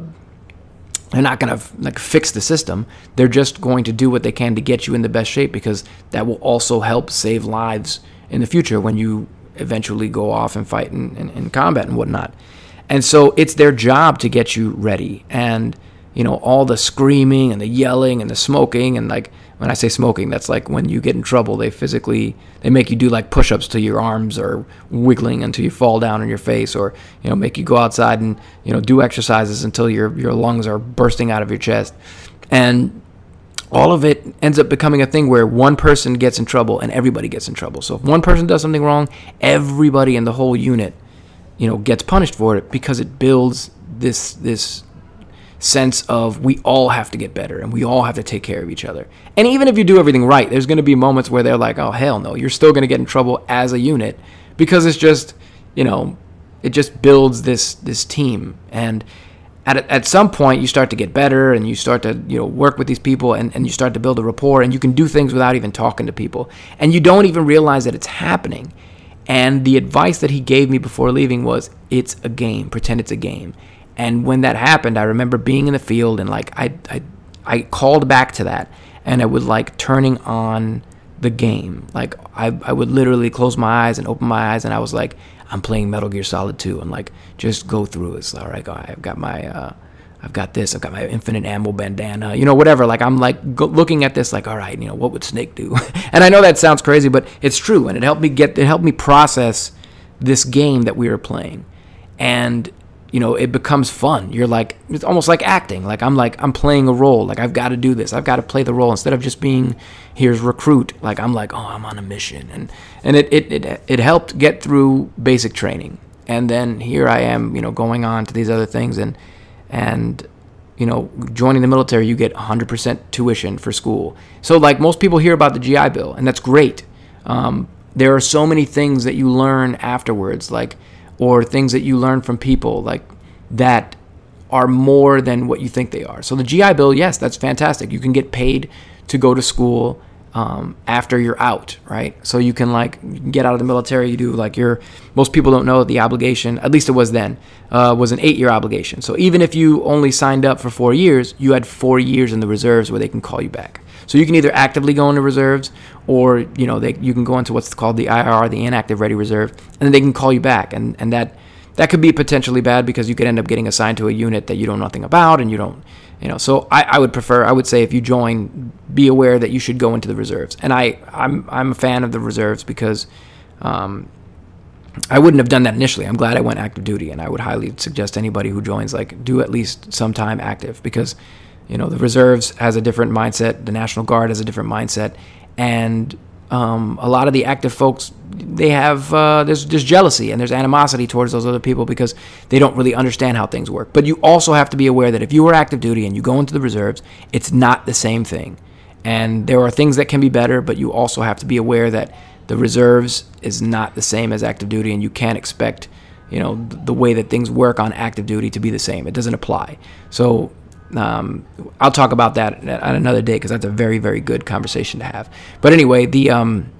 they're not gonna like fix the system. They're just going to do what they can to get you in the best shape because that will also help save lives in the future when you eventually go off and fight in, in, in combat and whatnot. And so it's their job to get you ready. And you know all the screaming and the yelling and the smoking and like when I say smoking, that's like when you get in trouble, they physically they make you do like push-ups till your arms are wiggling until you fall down on your face, or you know make you go outside and you know do exercises until your your lungs are bursting out of your chest, and all of it ends up becoming a thing where one person gets in trouble and everybody gets in trouble. So if one person does something wrong, everybody in the whole unit, you know, gets punished for it because it builds this this sense of we all have to get better and we all have to take care of each other. And even if you do everything right, there's going to be moments where they're like, "Oh hell no, you're still going to get in trouble as a unit because it's just, you know, it just builds this this team and at, at some point you start to get better and you start to you know work with these people and, and you start to build a rapport and you can do things without even talking to people and you don't even realize that it's happening And the advice that he gave me before leaving was it's a game, pretend it's a game. And when that happened, I remember being in the field and like I I I called back to that and I was like turning on the game. Like I I would literally close my eyes and open my eyes and I was like I'm playing Metal Gear Solid 2 and like just go through it. All right, I've got my uh I've got this, I've got my infinite ammo bandana, you know, whatever. Like I'm like go- looking at this, like, all right, you know, what would Snake do? and I know that sounds crazy, but it's true, and it helped me get, it helped me process this game that we were playing, and you know, it becomes fun. You're like, it's almost like acting. Like I'm like, I'm playing a role. Like I've got to do this. I've got to play the role instead of just being here's recruit. Like I'm like, oh, I'm on a mission, and and it it it, it helped get through basic training, and then here I am, you know, going on to these other things and and you know joining the military you get 100% tuition for school so like most people hear about the gi bill and that's great um, there are so many things that you learn afterwards like or things that you learn from people like that are more than what you think they are so the gi bill yes that's fantastic you can get paid to go to school um, after you're out, right? So you can like get out of the military. You do like your most people don't know the obligation. At least it was then uh, was an eight year obligation. So even if you only signed up for four years, you had four years in the reserves where they can call you back. So you can either actively go into reserves, or you know they, you can go into what's called the IR, the inactive ready reserve, and then they can call you back, and and that that could be potentially bad because you could end up getting assigned to a unit that you know nothing about, and you don't you know, so I, I would prefer. I would say if you join, be aware that you should go into the reserves. And I, I'm, I'm a fan of the reserves because um, I wouldn't have done that initially. I'm glad I went active duty, and I would highly suggest anybody who joins like do at least some time active because, you know, the reserves has a different mindset. The National Guard has a different mindset, and um, a lot of the active folks they have uh, there's there's jealousy and there's animosity towards those other people because they don't really understand how things work. But you also have to be aware that if you are active duty and you go into the reserves, it's not the same thing. And there are things that can be better, but you also have to be aware that the reserves is not the same as active duty, and you can't expect you know the way that things work on active duty to be the same. It doesn't apply. So um, I'll talk about that at another day because that's a very very good conversation to have. But anyway, the um,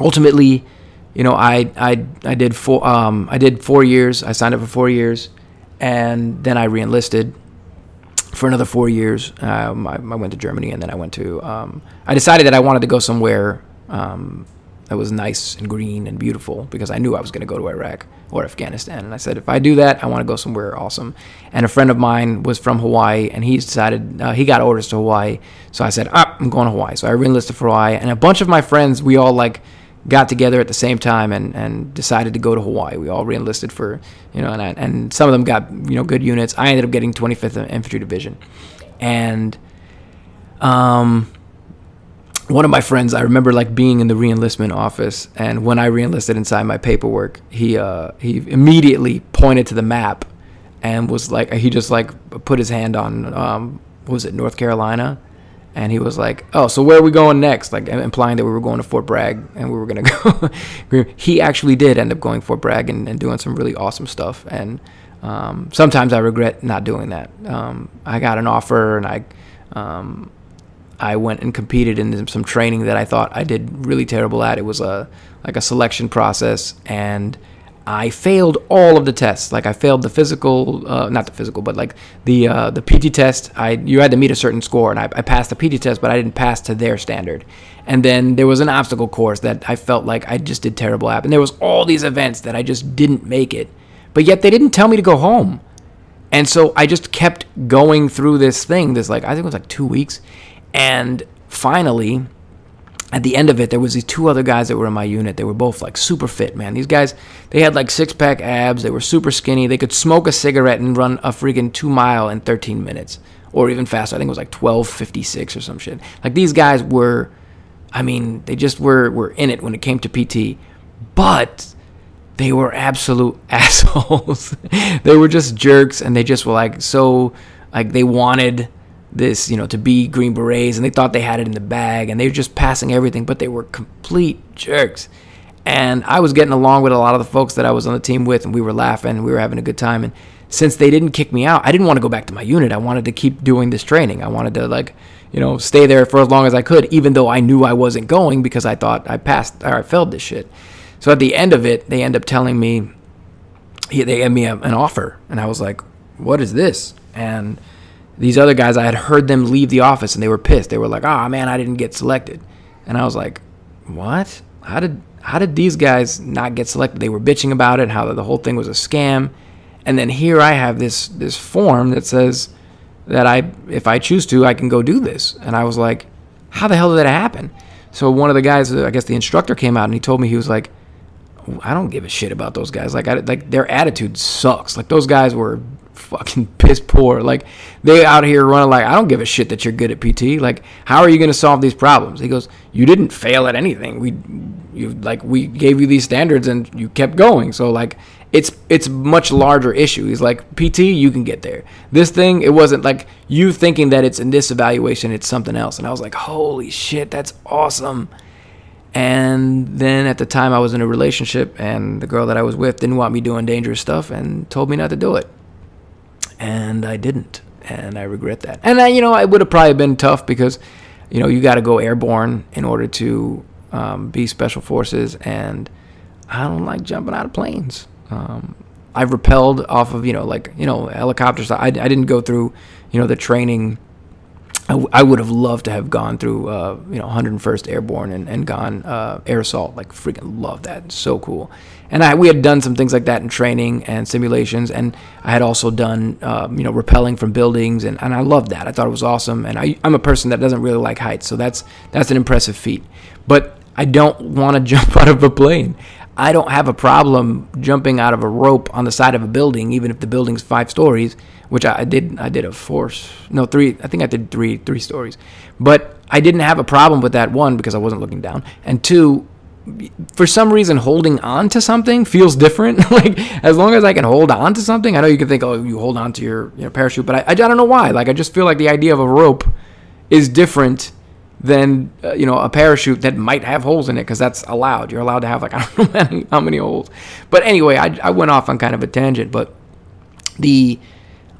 ultimately, you know, I I I did four um, I did four years. I signed up for four years, and then I reenlisted for another four years. Um, I, I, went to Germany, and then I went to. Um, I decided that I wanted to go somewhere um, that was nice and green and beautiful because I knew I was going to go to Iraq or Afghanistan. And I said, if I do that, I want to go somewhere awesome. And a friend of mine was from Hawaii, and he decided uh, he got orders to Hawaii. So I said, ah, I'm going to Hawaii. So I reenlisted for Hawaii, and a bunch of my friends, we all like got together at the same time and, and decided to go to Hawaii. We all reenlisted for, you know, and, I, and some of them got, you know, good units. I ended up getting 25th Infantry Division. And um, one of my friends, I remember like being in the reenlistment office, and when I reenlisted inside my paperwork, he uh, he immediately pointed to the map, and was like, he just like put his hand on, um, was it North Carolina, and he was like, "Oh, so where are we going next?" Like implying that we were going to Fort Bragg and we were gonna go. he actually did end up going Fort Bragg and, and doing some really awesome stuff, and um, sometimes I regret not doing that. Um, I got an offer, and I um, I went and competed in some training that I thought I did really terrible at. It was a like a selection process, and I failed all of the tests. Like I failed the physical, uh, not the physical, but like the uh, the PT test. I you had to meet a certain score, and I, I passed the PT test, but I didn't pass to their standard. And then there was an obstacle course that I felt like I just did terrible at, and there was all these events that I just didn't make it. But yet they didn't tell me to go home, and so I just kept going through this thing. This like I think it was like two weeks, and finally, at the end of it, there was these two other guys that were in my unit. They were both like super fit, man. These guys, they had like six pack abs. They were super skinny. They could smoke a cigarette and run a freaking two mile in 13 minutes, or even faster. I think it was like 12:56 or some shit. Like these guys were, I mean, they just were were in it when it came to PT, but they were absolute assholes. they were just jerks, and they just were like so like they wanted this, you know, to be Green Berets, and they thought they had it in the bag, and they were just passing everything, but they were complete jerks. And I was getting along with a lot of the folks that I was on the team with, and we were laughing, and we were having a good time. And since they didn't kick me out, I didn't want to go back to my unit. I wanted to keep doing this training. I wanted to like, you know, stay there for as long as I could, even though I knew I wasn't going because I thought I passed or I failed this shit. So at the end of it, they end up telling me, they gave me an offer, and I was like, "What is this?" And these other guys, I had heard them leave the office, and they were pissed. They were like, "Ah, oh, man, I didn't get selected," and I was like, "What? How did how did these guys not get selected? They were bitching about it, how the whole thing was a scam, and then here I have this this form that says that I, if I choose to, I can go do this." And I was like, "How the hell did that happen?" So one of the guys, I guess the instructor came out and he told me he was like, I don't give a shit about those guys. Like, I, like their attitude sucks. Like those guys were fucking piss poor. Like they out here running like I don't give a shit that you're good at PT. Like how are you going to solve these problems? He goes, you didn't fail at anything. We, you like we gave you these standards and you kept going. So like it's it's much larger issue. He's like PT, you can get there. This thing, it wasn't like you thinking that it's in this evaluation, it's something else. And I was like, holy shit, that's awesome. And then at the time, I was in a relationship, and the girl that I was with didn't want me doing dangerous stuff and told me not to do it. And I didn't, and I regret that. And I, you know, it would have probably been tough because, you know, you got to go airborne in order to um, be special forces, and I don't like jumping out of planes. Um, I've repelled off of, you know, like you know, helicopters. I, I didn't go through, you know, the training I, w- I would have loved to have gone through, uh, you know, 101st Airborne and, and gone uh, air assault. Like, freaking love that. so cool. And I, we had done some things like that in training and simulations. And I had also done, um, you know, rappelling from buildings. And, and I loved that. I thought it was awesome. And I, I'm a person that doesn't really like heights. So that's, that's an impressive feat. But I don't want to jump out of a plane. I don't have a problem jumping out of a rope on the side of a building, even if the building's five stories which I, did. I did a four, no three. I think I did three three stories, but I didn't have a problem with that one because I wasn't looking down, and two, for some reason holding on to something feels different. like as long as I can hold on to something, I know you can think, oh, you hold on to your you know, parachute, but I, I don't know why. Like I just feel like the idea of a rope is different than uh, you know a parachute that might have holes in it because that's allowed. You're allowed to have like I don't know how many, how many holes. But anyway, I, I went off on kind of a tangent, but the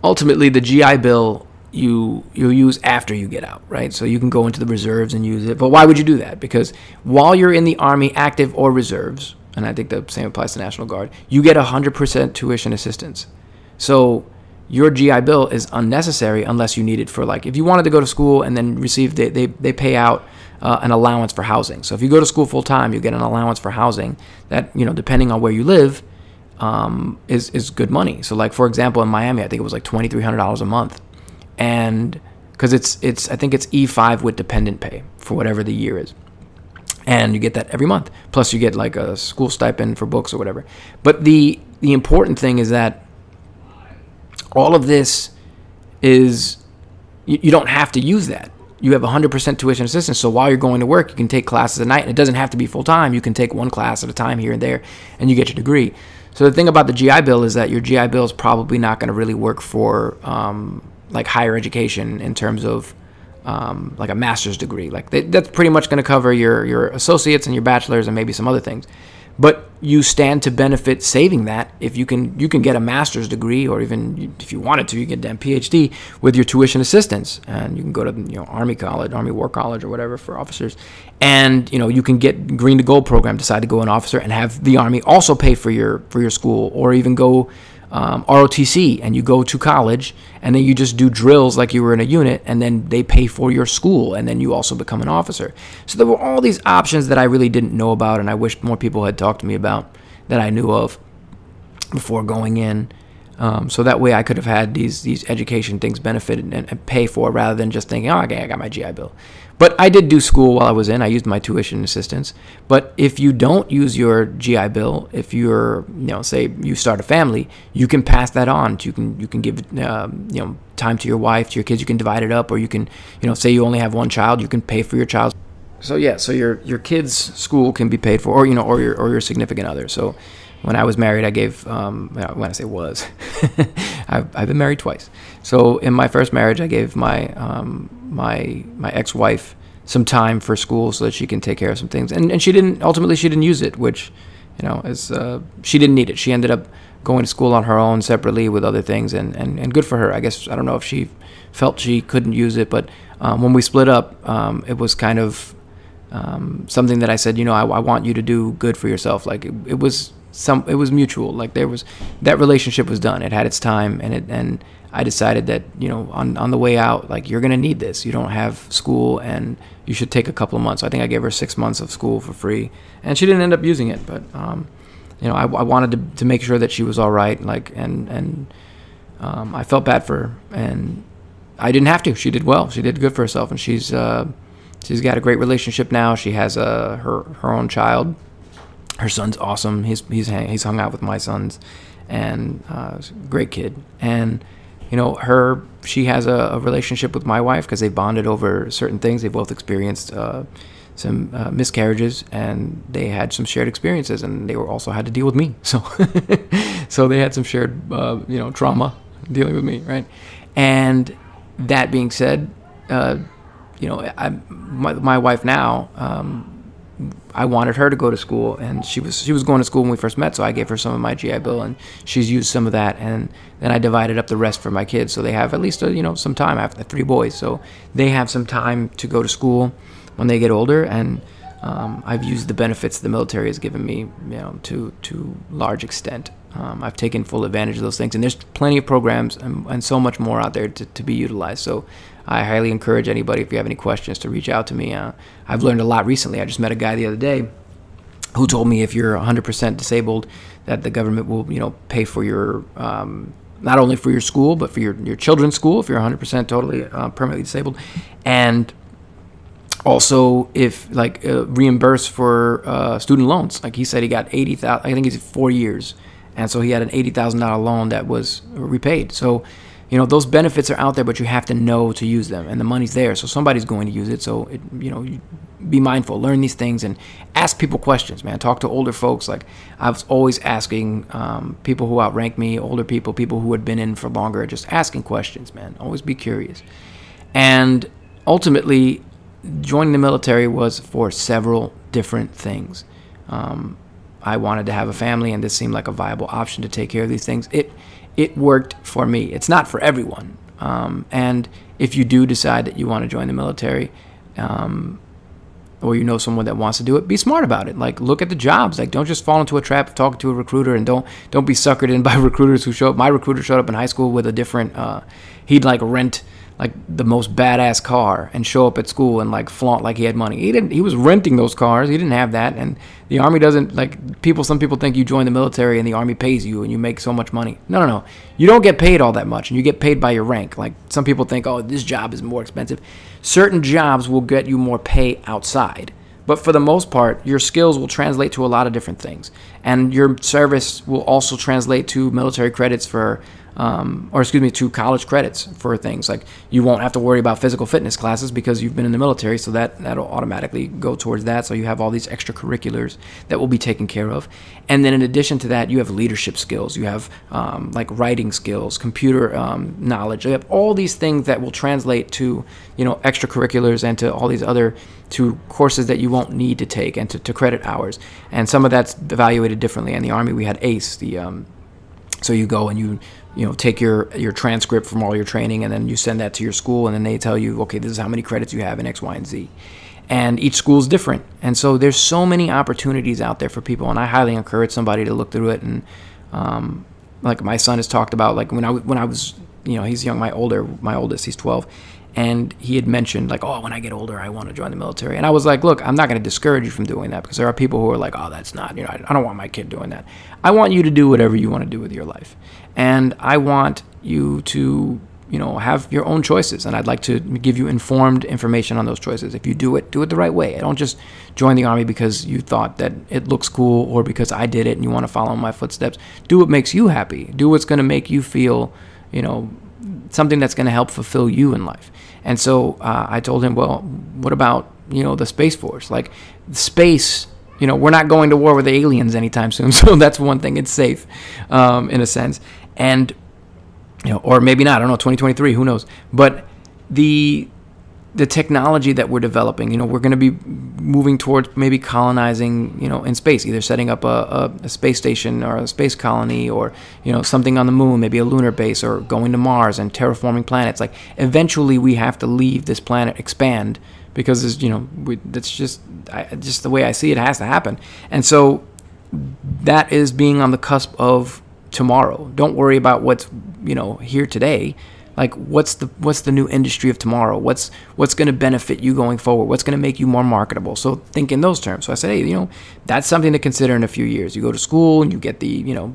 ultimately the GI Bill you you use after you get out, right? So you can go into the reserves and use it. But why would you do that? Because while you're in the Army, active or reserves, and I think the same applies to National Guard, you get 100% tuition assistance. So your GI Bill is unnecessary unless you need it for like if you wanted to go to school and then receive they they, they pay out uh, an allowance for housing. So if you go to school full time, you get an allowance for housing that you know depending on where you live um, is is good money. So like for example, in Miami, I think it was like twenty three hundred dollars a month, and because it's it's I think it's E five with dependent pay for whatever the year is, and you get that every month. Plus you get like a school stipend for books or whatever. But the the important thing is that all of this is you, you don't have to use that you have 100% tuition assistance. So while you're going to work, you can take classes at night. And it doesn't have to be full time. You can take one class at a time here and there, and you get your degree. So the thing about the GI Bill is that your GI Bill is probably not going to really work for um, like higher education in terms of um, like a master's degree. Like they, that's pretty much going to cover your your associates and your bachelors and maybe some other things. But you stand to benefit saving that if you can you can get a master's degree or even if you wanted to you get a phd with your tuition assistance. And you can go to you know army college army war college or whatever for officers. And you know you can get green to gold program decide to go an officer and have the army also pay for your for your school or even go um, ROTC and you go to college and then you just do drills like you were in a unit and then they pay for your school and then you also become an officer. So there were all these options that I really didn't know about and I wish more people had talked to me about that I knew of before going in. Um, so that way I could have had these these education things benefited and, and pay for rather than just thinking, oh, okay, I got my GI Bill. But I did do school while I was in. I used my tuition assistance. But if you don't use your GI Bill, if you're, you know, say you start a family, you can pass that on. You can you can give, um, you know, time to your wife, to your kids. You can divide it up, or you can, you know, say you only have one child, you can pay for your child. So yeah, so your your kids' school can be paid for, or you know, or your or your significant other. So when I was married, I gave, um, when I say was, I've, I've, been married twice. So in my first marriage, I gave my, um, my, my ex-wife some time for school so that she can take care of some things. And, and she didn't, ultimately she didn't use it, which, you know, is, uh, she didn't need it. She ended up going to school on her own separately with other things and, and, and good for her. I guess, I don't know if she felt she couldn't use it, but um, when we split up, um, it was kind of, um, something that I said, you know, I, I, want you to do good for yourself. Like it, it, was some, it was mutual. Like there was that relationship was done. It had its time, and it and I decided that you know on on the way out, like you're gonna need this. You don't have school, and you should take a couple of months. I think I gave her six months of school for free, and she didn't end up using it. But um, you know, I, I wanted to, to make sure that she was all right. Like and and um, I felt bad for her, and I didn't have to. She did well. She did good for herself, and she's uh, she's got a great relationship now. She has a uh, her her own child. Her son's awesome. He's he's he's hung out with my sons, and uh, great kid. And you know her she has a, a relationship with my wife because they bonded over certain things. They both experienced. Uh, some uh, miscarriages and they had some shared experiences and they were also had to deal with me so so they had some shared uh, you know trauma dealing with me right and that being said, uh, you know, I, my, my wife now, um, I wanted her to go to school, and she was she was going to school when we first met, so I gave her some of my GI Bill, and she's used some of that, and then I divided up the rest for my kids, so they have at least a, you know some time. I have three boys, so they have some time to go to school when they get older, and um, I've used the benefits the military has given me, you know, to to large extent. Um, I've taken full advantage of those things, and there's plenty of programs and, and so much more out there to, to, be utilized. So I highly encourage anybody, if you have any questions, to reach out to me. Uh, I've learned a lot recently. I just met a guy the other day who told me if you're 100% disabled, that the government will, you know, pay for your um, not only for your school but for your your children's school if you're 100% totally uh, permanently disabled, and also if like uh, reimburse for uh, student loans. Like he said, he got 80,000. I think he's four years and so he had an eighty thousand dollar loan that was repaid. So, you know, those benefits are out there, but you have to know to use them, and the money's there, so somebody's going to use it. So, it, you know, you be mindful, learn these things, and ask people questions. Man, talk to older folks. Like I was always asking um, people who outrank me, older people, people who had been in for longer, just asking questions. Man, always be curious. And ultimately, joining the military was for several different things. Um, I wanted to have a family, and this seemed like a viable option to take care of these things. It it worked for me. It's not for everyone. Um, and if you do decide that you want to join the military, um, or you know someone that wants to do it, be smart about it. Like look at the jobs. Like don't just fall into a trap of talking to a recruiter, and don't don't be suckered in by recruiters who show up. My recruiter showed up in high school with a different. Uh, he'd like rent like the most badass car and show up at school and like flaunt like he had money. He didn't. He was renting those cars. He didn't have that. And the army doesn't like people. Some people think you join the military and the army pays you and you make so much money. No, no, no. You don't get paid all that much, and you get paid by your rank. Like some people think, oh, this job is more expensive. Certain jobs will get you more pay outside. But for the most part, your skills will translate to a lot of different things. And your service will also translate to military credits for um, or excuse me, to college credits for things. Like you won't have to worry about physical fitness classes because you've been in the military, so that that'll automatically go towards that. So you have all these extracurriculars that will be taken care of, and then in addition to that, you have leadership skills, you have um, like writing skills, computer um, knowledge, you have all these things that will translate to you know extracurriculars and to all these other to courses that you won't need to take and to, to credit hours, and some of that's evaluated differently. In the Army, we had ACE, the um, so you go and you you know take your your transcript from all your training and then you send that to your school and then they tell you okay this is how many credits you have in x y and z. And each school is different. And so there's so many opportunities out there for people and i highly encourage somebody to look through it. And um, like my son has talked about like when i when i was you know he's young my older my oldest he's 12 and he had mentioned like oh when i get older i want to join the military. And i was like look i'm not going to discourage you from doing that because there are people who are like oh that's not you know i don't want my kid doing that i want you to do whatever you want to do with your life and i want you to you know have your own choices. And i'd like to give you informed information on those choices. If you do it do it the right way. Don't just join the army because you thought that it looks cool or because i did it and you want to follow in my footsteps. Do what makes you happy. Do what's going to make you feel you know something that's going to help fulfill you in life. And so uh, I told him, well, what about you know the space force? Like space, you know, we're not going to war with the aliens anytime soon, so that's one thing. It's safe, um, in a sense, and you know, or maybe not. I don't know. 2023, who knows? But the the technology that we're developing, you know, we're going to be moving towards maybe colonizing, you know, in space, either setting up a, a, a, space station or a space colony or, you know, something on the moon, maybe a lunar base or going to Mars and terraforming planets. Like, eventually we have to leave this planet, expand, because, it's you know, we, that's just I, just the way I see it has to happen. And so that is being on the cusp of tomorrow. Don't worry about what's you know here today. Like what's the what's the new industry of tomorrow? What's what's going to benefit you going forward? What's going to make you more marketable? So think in those terms. So I said, hey, you know, that's something to consider in a few years. You go to school and you get the you know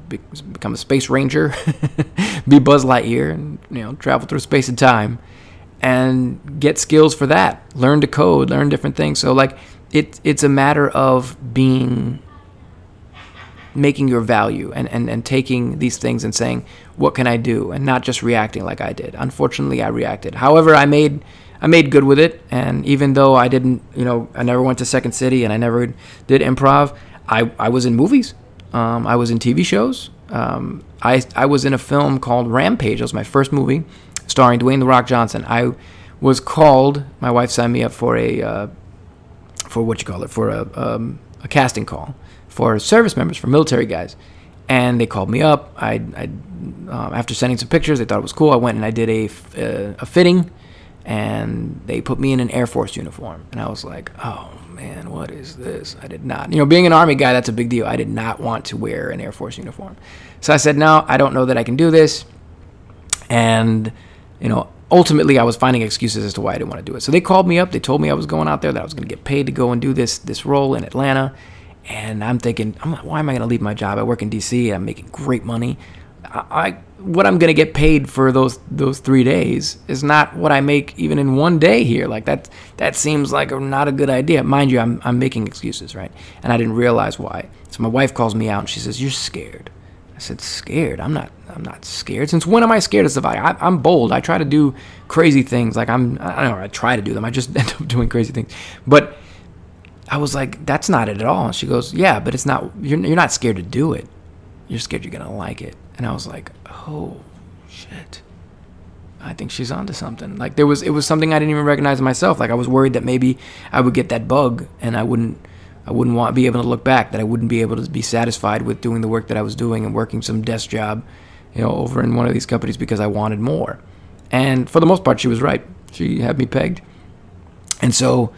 become a space ranger, be Buzz Lightyear, and you know travel through space and time, and get skills for that. Learn to code, learn different things. So like it it's a matter of being making your value and, and, and taking these things and saying, what can I do? And not just reacting like I did. Unfortunately, I reacted. However, I made I made good with it. And even though I didn't, you know, I never went to Second City and I never did improv, I, I was in movies. Um, I was in TV shows. Um, I, I was in a film called Rampage. It was my first movie starring Dwayne The Rock Johnson. I was called, my wife signed me up for a, uh, for what you call it, for a, um, a casting call for service members, for military guys. And they called me up. I, I um, after sending some pictures, they thought it was cool. I went and I did a, uh, a fitting, and they put me in an Air Force uniform. And I was like, oh man, what is this? I did not, you know, being an Army guy, that's a big deal. I did not want to wear an Air Force uniform. So I said, no, I don't know that I can do this. And, you know, ultimately I was finding excuses as to why I didn't want to do it. So they called me up. They told me I was going out there, that I was going to get paid to go and do this this role in Atlanta. And I'm thinking, I'm why am I going to leave my job? I work in DC. I'm making great money. I, I what I'm going to get paid for those those three days is not what I make even in one day here. Like that that seems like a, not a good idea. Mind you, I'm I'm making excuses, right? And I didn't realize why. So my wife calls me out and she says, "You're scared." I said, "Scared? I'm not. I'm not scared. Since when am I scared of stuff? I, I'm bold. I try to do crazy things. Like I'm. I don't know. I try to do them. I just end up doing crazy things. But." I was like, that's not it at all. And she goes, yeah, but it's not, you're, you're not scared to do it. You're scared you're going to like it. And I was like, oh, shit. I think she's onto something. Like there was, it was something I didn't even recognize myself. Like I was worried that maybe I would get that bug and I wouldn't, I wouldn't want be able to look back. That I wouldn't be able to be satisfied with doing the work that I was doing and working some desk job, you know, over in one of these companies because I wanted more. And for the most part, she was right. She had me pegged. And so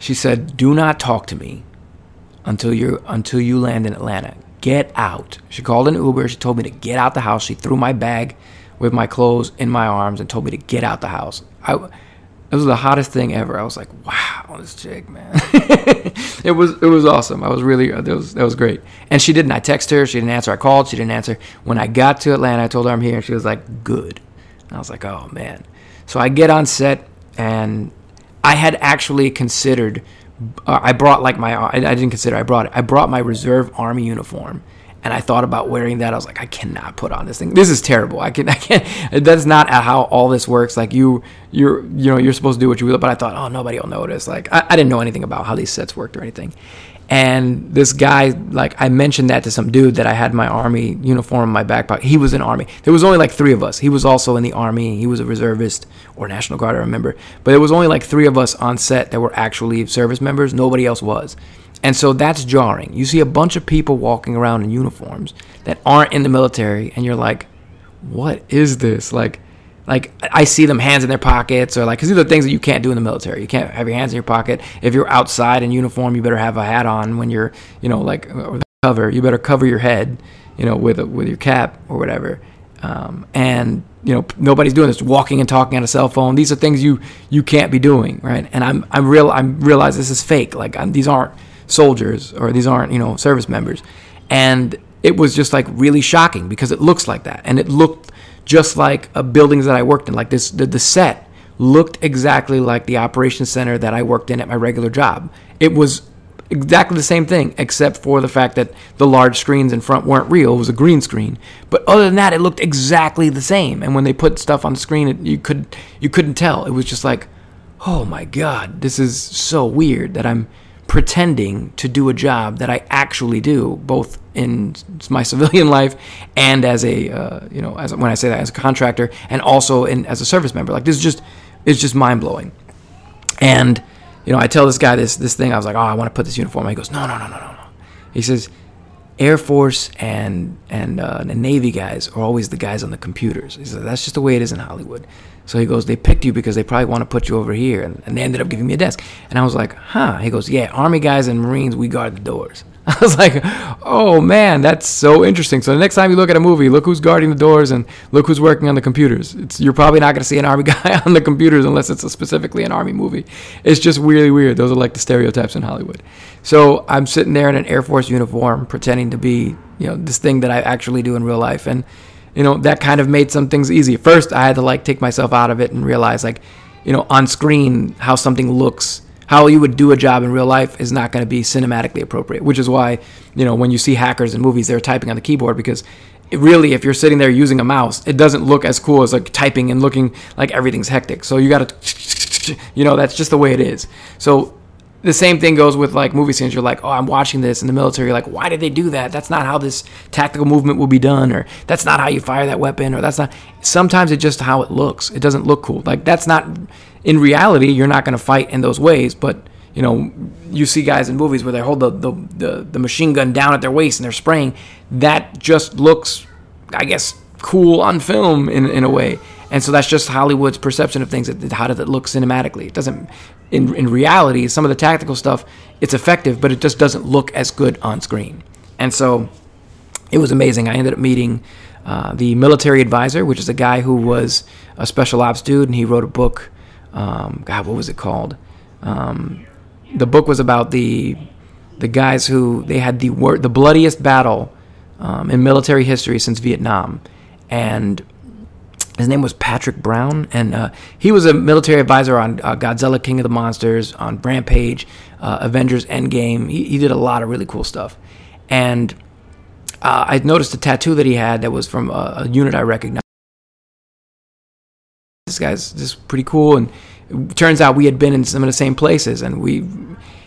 she said, "Do not talk to me until you until you land in Atlanta. Get out." She called an Uber. She told me to get out the house. She threw my bag with my clothes in my arms and told me to get out the house. I it was the hottest thing ever. I was like, "Wow, this chick, man!" it was it was awesome. I was really uh, that was that was great. And she didn't. I texted her. She didn't answer. I called. She didn't answer. When I got to Atlanta, I told her I'm here. And she was like, "Good." And I was like, "Oh man." So I get on set and I had actually considered. Uh, I brought like my. I, I didn't consider. I brought it. I brought my reserve army uniform, and I thought about wearing that. I was like, I cannot put on this thing. This is terrible. I can. I can't. That's not how all this works. Like you, you're, you know, you're supposed to do what you will. But I thought, oh, nobody will notice. Like I, I didn't know anything about how these sets worked or anything. And this guy, like I mentioned that to some dude that I had my army uniform in my back pocket. He was in army. There was only like three of us. He was also in the army. He was a reservist or National Guard, I remember. But it was only like three of us on set that were actually service members. Nobody else was. And so that's jarring. You see a bunch of people walking around in uniforms that aren't in the military, and you're like, what is this? Like, like I see them hands in their pockets or like because these are things that you can't do in the military. You can't have your hands in your pocket. If you're outside in uniform, you better have a hat on when you're you know like or cover. You better cover your head, you know, with a, with your cap or whatever. Um, and you know nobody's doing this walking and talking on a cell phone these are things you you can't be doing right and i'm i'm real i'm realize this is fake like I'm, these aren't soldiers or these aren't you know service members and it was just like really shocking because it looks like that and it looked just like uh, buildings that I worked in. Like this, the, the set looked exactly like the operations center that I worked in at my regular job. It was exactly the same thing, except for the fact that the large screens in front weren't real. It was a green screen. But other than that, it looked exactly the same. And when they put stuff on the screen, it, you could you couldn't tell. It was just like, oh my god, this is so weird that I'm pretending to do a job that I actually do, both in my civilian life and as a uh, you know as when I say that as a contractor and also in as a service member. Like this is just it's just mind blowing. And you know I tell this guy this this thing. I was like, oh, I want to put this uniform. He goes, no, no, no, no, no, no. He says, Air Force and and, uh, the Navy guys are always the guys on the computers. He said that's just the way it is in Hollywood. So he goes, they picked you because they probably want to put you over here, and, and they ended up giving me a desk. And I was like, huh? He goes, yeah, Army guys and Marines, we guard the doors. I was like, oh man, that's so interesting. So the next time you look at a movie, look who's guarding the doors and look who's working on the computers. It's, you're probably not going to see an army guy on the computers unless it's specifically an army movie. It's just really weird. Those are like the stereotypes in Hollywood. So I'm sitting there in an Air Force uniform, pretending to be, you know, this thing that I actually do in real life, and you know that kind of made some things easy. First, I had to like take myself out of it and realize like, you know, on screen how something looks how you would do a job in real life is not going to be cinematically appropriate, which is why, you know, when you see hackers in movies, they're typing on the keyboard because really, if you're sitting there using a mouse, it doesn't look as cool as like typing and looking like everything's hectic. So you got to, you know, that's just the way it is. So the same thing goes with like movie scenes. You're like, oh, I'm watching this in the military. You're like, why did they do that? That's not how this tactical movement will be done, or that's not how you fire that weapon, or that's not. Sometimes it's just how it looks. It doesn't look cool. Like that's not in reality, you're not going to fight in those ways. But you know, you see guys in movies where they hold the, the, the, the machine gun down at their waist and they're spraying. That just looks, I guess, cool on film in, in a way. And so that's just Hollywood's perception of things. How does it look cinematically? It doesn't. In in reality, some of the tactical stuff, it's effective, but it just doesn't look as good on screen. And so, it was amazing. I ended up meeting uh, the military advisor, which is a guy who was a special ops dude, and he wrote a book um, God, what was it called? Um, the book was about the the guys who they had the wor- the bloodiest battle um, in military history since Vietnam, and his name was Patrick Brown, and uh, he was a military advisor on uh, Godzilla King of the Monsters, on Rampage, uh, Avengers Endgame. He, he did a lot of really cool stuff, and uh, I noticed a tattoo that he had that was from a, a unit I recognized this guy's just pretty cool. And it turns out we had been in some of the same places, and we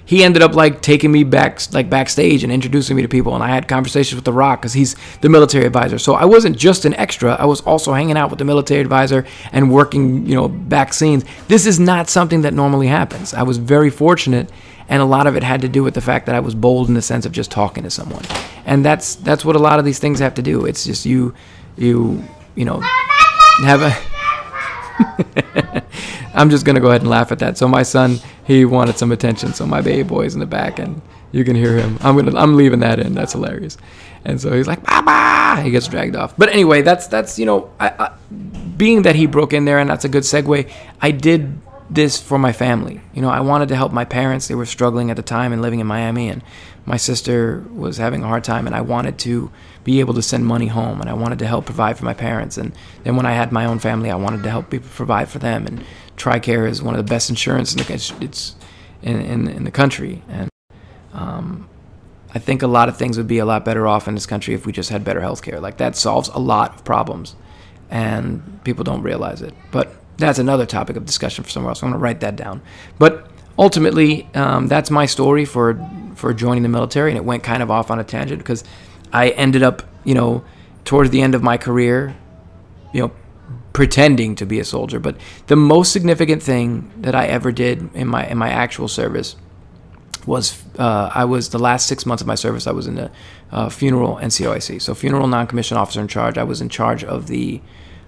he ended up like taking me back like backstage and introducing me to people and i had conversations with the rock because he's the military advisor. So i wasn't just an extra i was also hanging out with the military advisor and working you know back scenes. This is not something that normally happens. I was very fortunate and a lot of it had to do with the fact that i was bold in the sense of just talking to someone. And that's that's what a lot of these things have to do. It's just you you you know have a I'm just gonna go ahead and laugh at that. So my son, he wanted some attention. So my baby boy's in the back, and you can hear him. I'm gonna, I'm leaving that in. That's hilarious. And so he's like, "Baba!" He gets dragged off. But anyway, that's that's you know, I, I, being that he broke in there, and that's a good segue. I did this for my family. You know, I wanted to help my parents. They were struggling at the time and living in Miami, and my sister was having a hard time, and I wanted to be able to send money home, and I wanted to help provide for my parents. And then when I had my own family, I wanted to help provide for them. And TRICARE is one of the best insurance in the it's in, in, in the country, and um, I think a lot of things would be a lot better off in this country if we just had better health care. Like that solves a lot of problems, and people don't realize it. But that's another topic of discussion for somewhere else. I'm going to write that down. But ultimately, um, that's my story for for joining the military, and it went kind of off on a tangent because I ended up, you know, towards the end of my career, you know, pretending to be a soldier. But the most significant thing that I ever did in my in my actual service was uh, I was the last six months of my service. I was in the uh, funeral NCOIC, so funeral non-commissioned officer in charge. I was in charge of the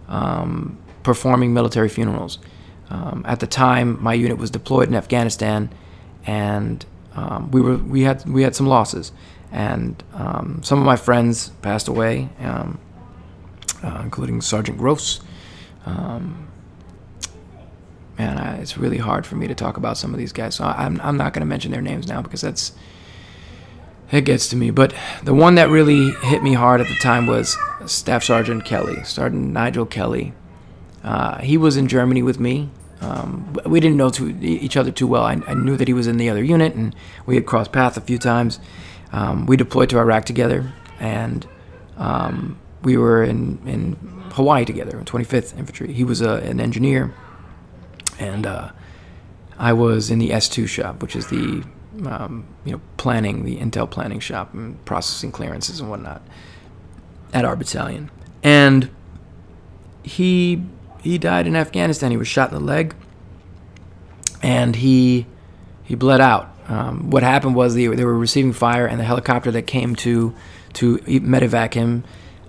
um, performing military funerals. Um, at the time, my unit was deployed in Afghanistan, and um, we were we had we had some losses, and um, some of my friends passed away, um, uh, including Sergeant Gross. Um, man, I, it's really hard for me to talk about some of these guys, so I'm I'm not going to mention their names now because that's it gets to me. But the one that really hit me hard at the time was Staff Sergeant Kelly, Sergeant Nigel Kelly. Uh, he was in Germany with me. Um, we didn't know each other too well. I, I, knew that he was in the other unit, and we had crossed paths a few times. Um, we deployed to Iraq together, and um, we were in, in Hawaii together, in 25th Infantry. He was uh, an engineer, and uh, I was in the S2 shop, which is the um, you know planning, the intel planning shop, and processing clearances and whatnot at our battalion. And he he died in Afghanistan. He was shot in the leg, and he he bled out. Um, what happened was they, they were receiving fire, and the helicopter that came to to medevac him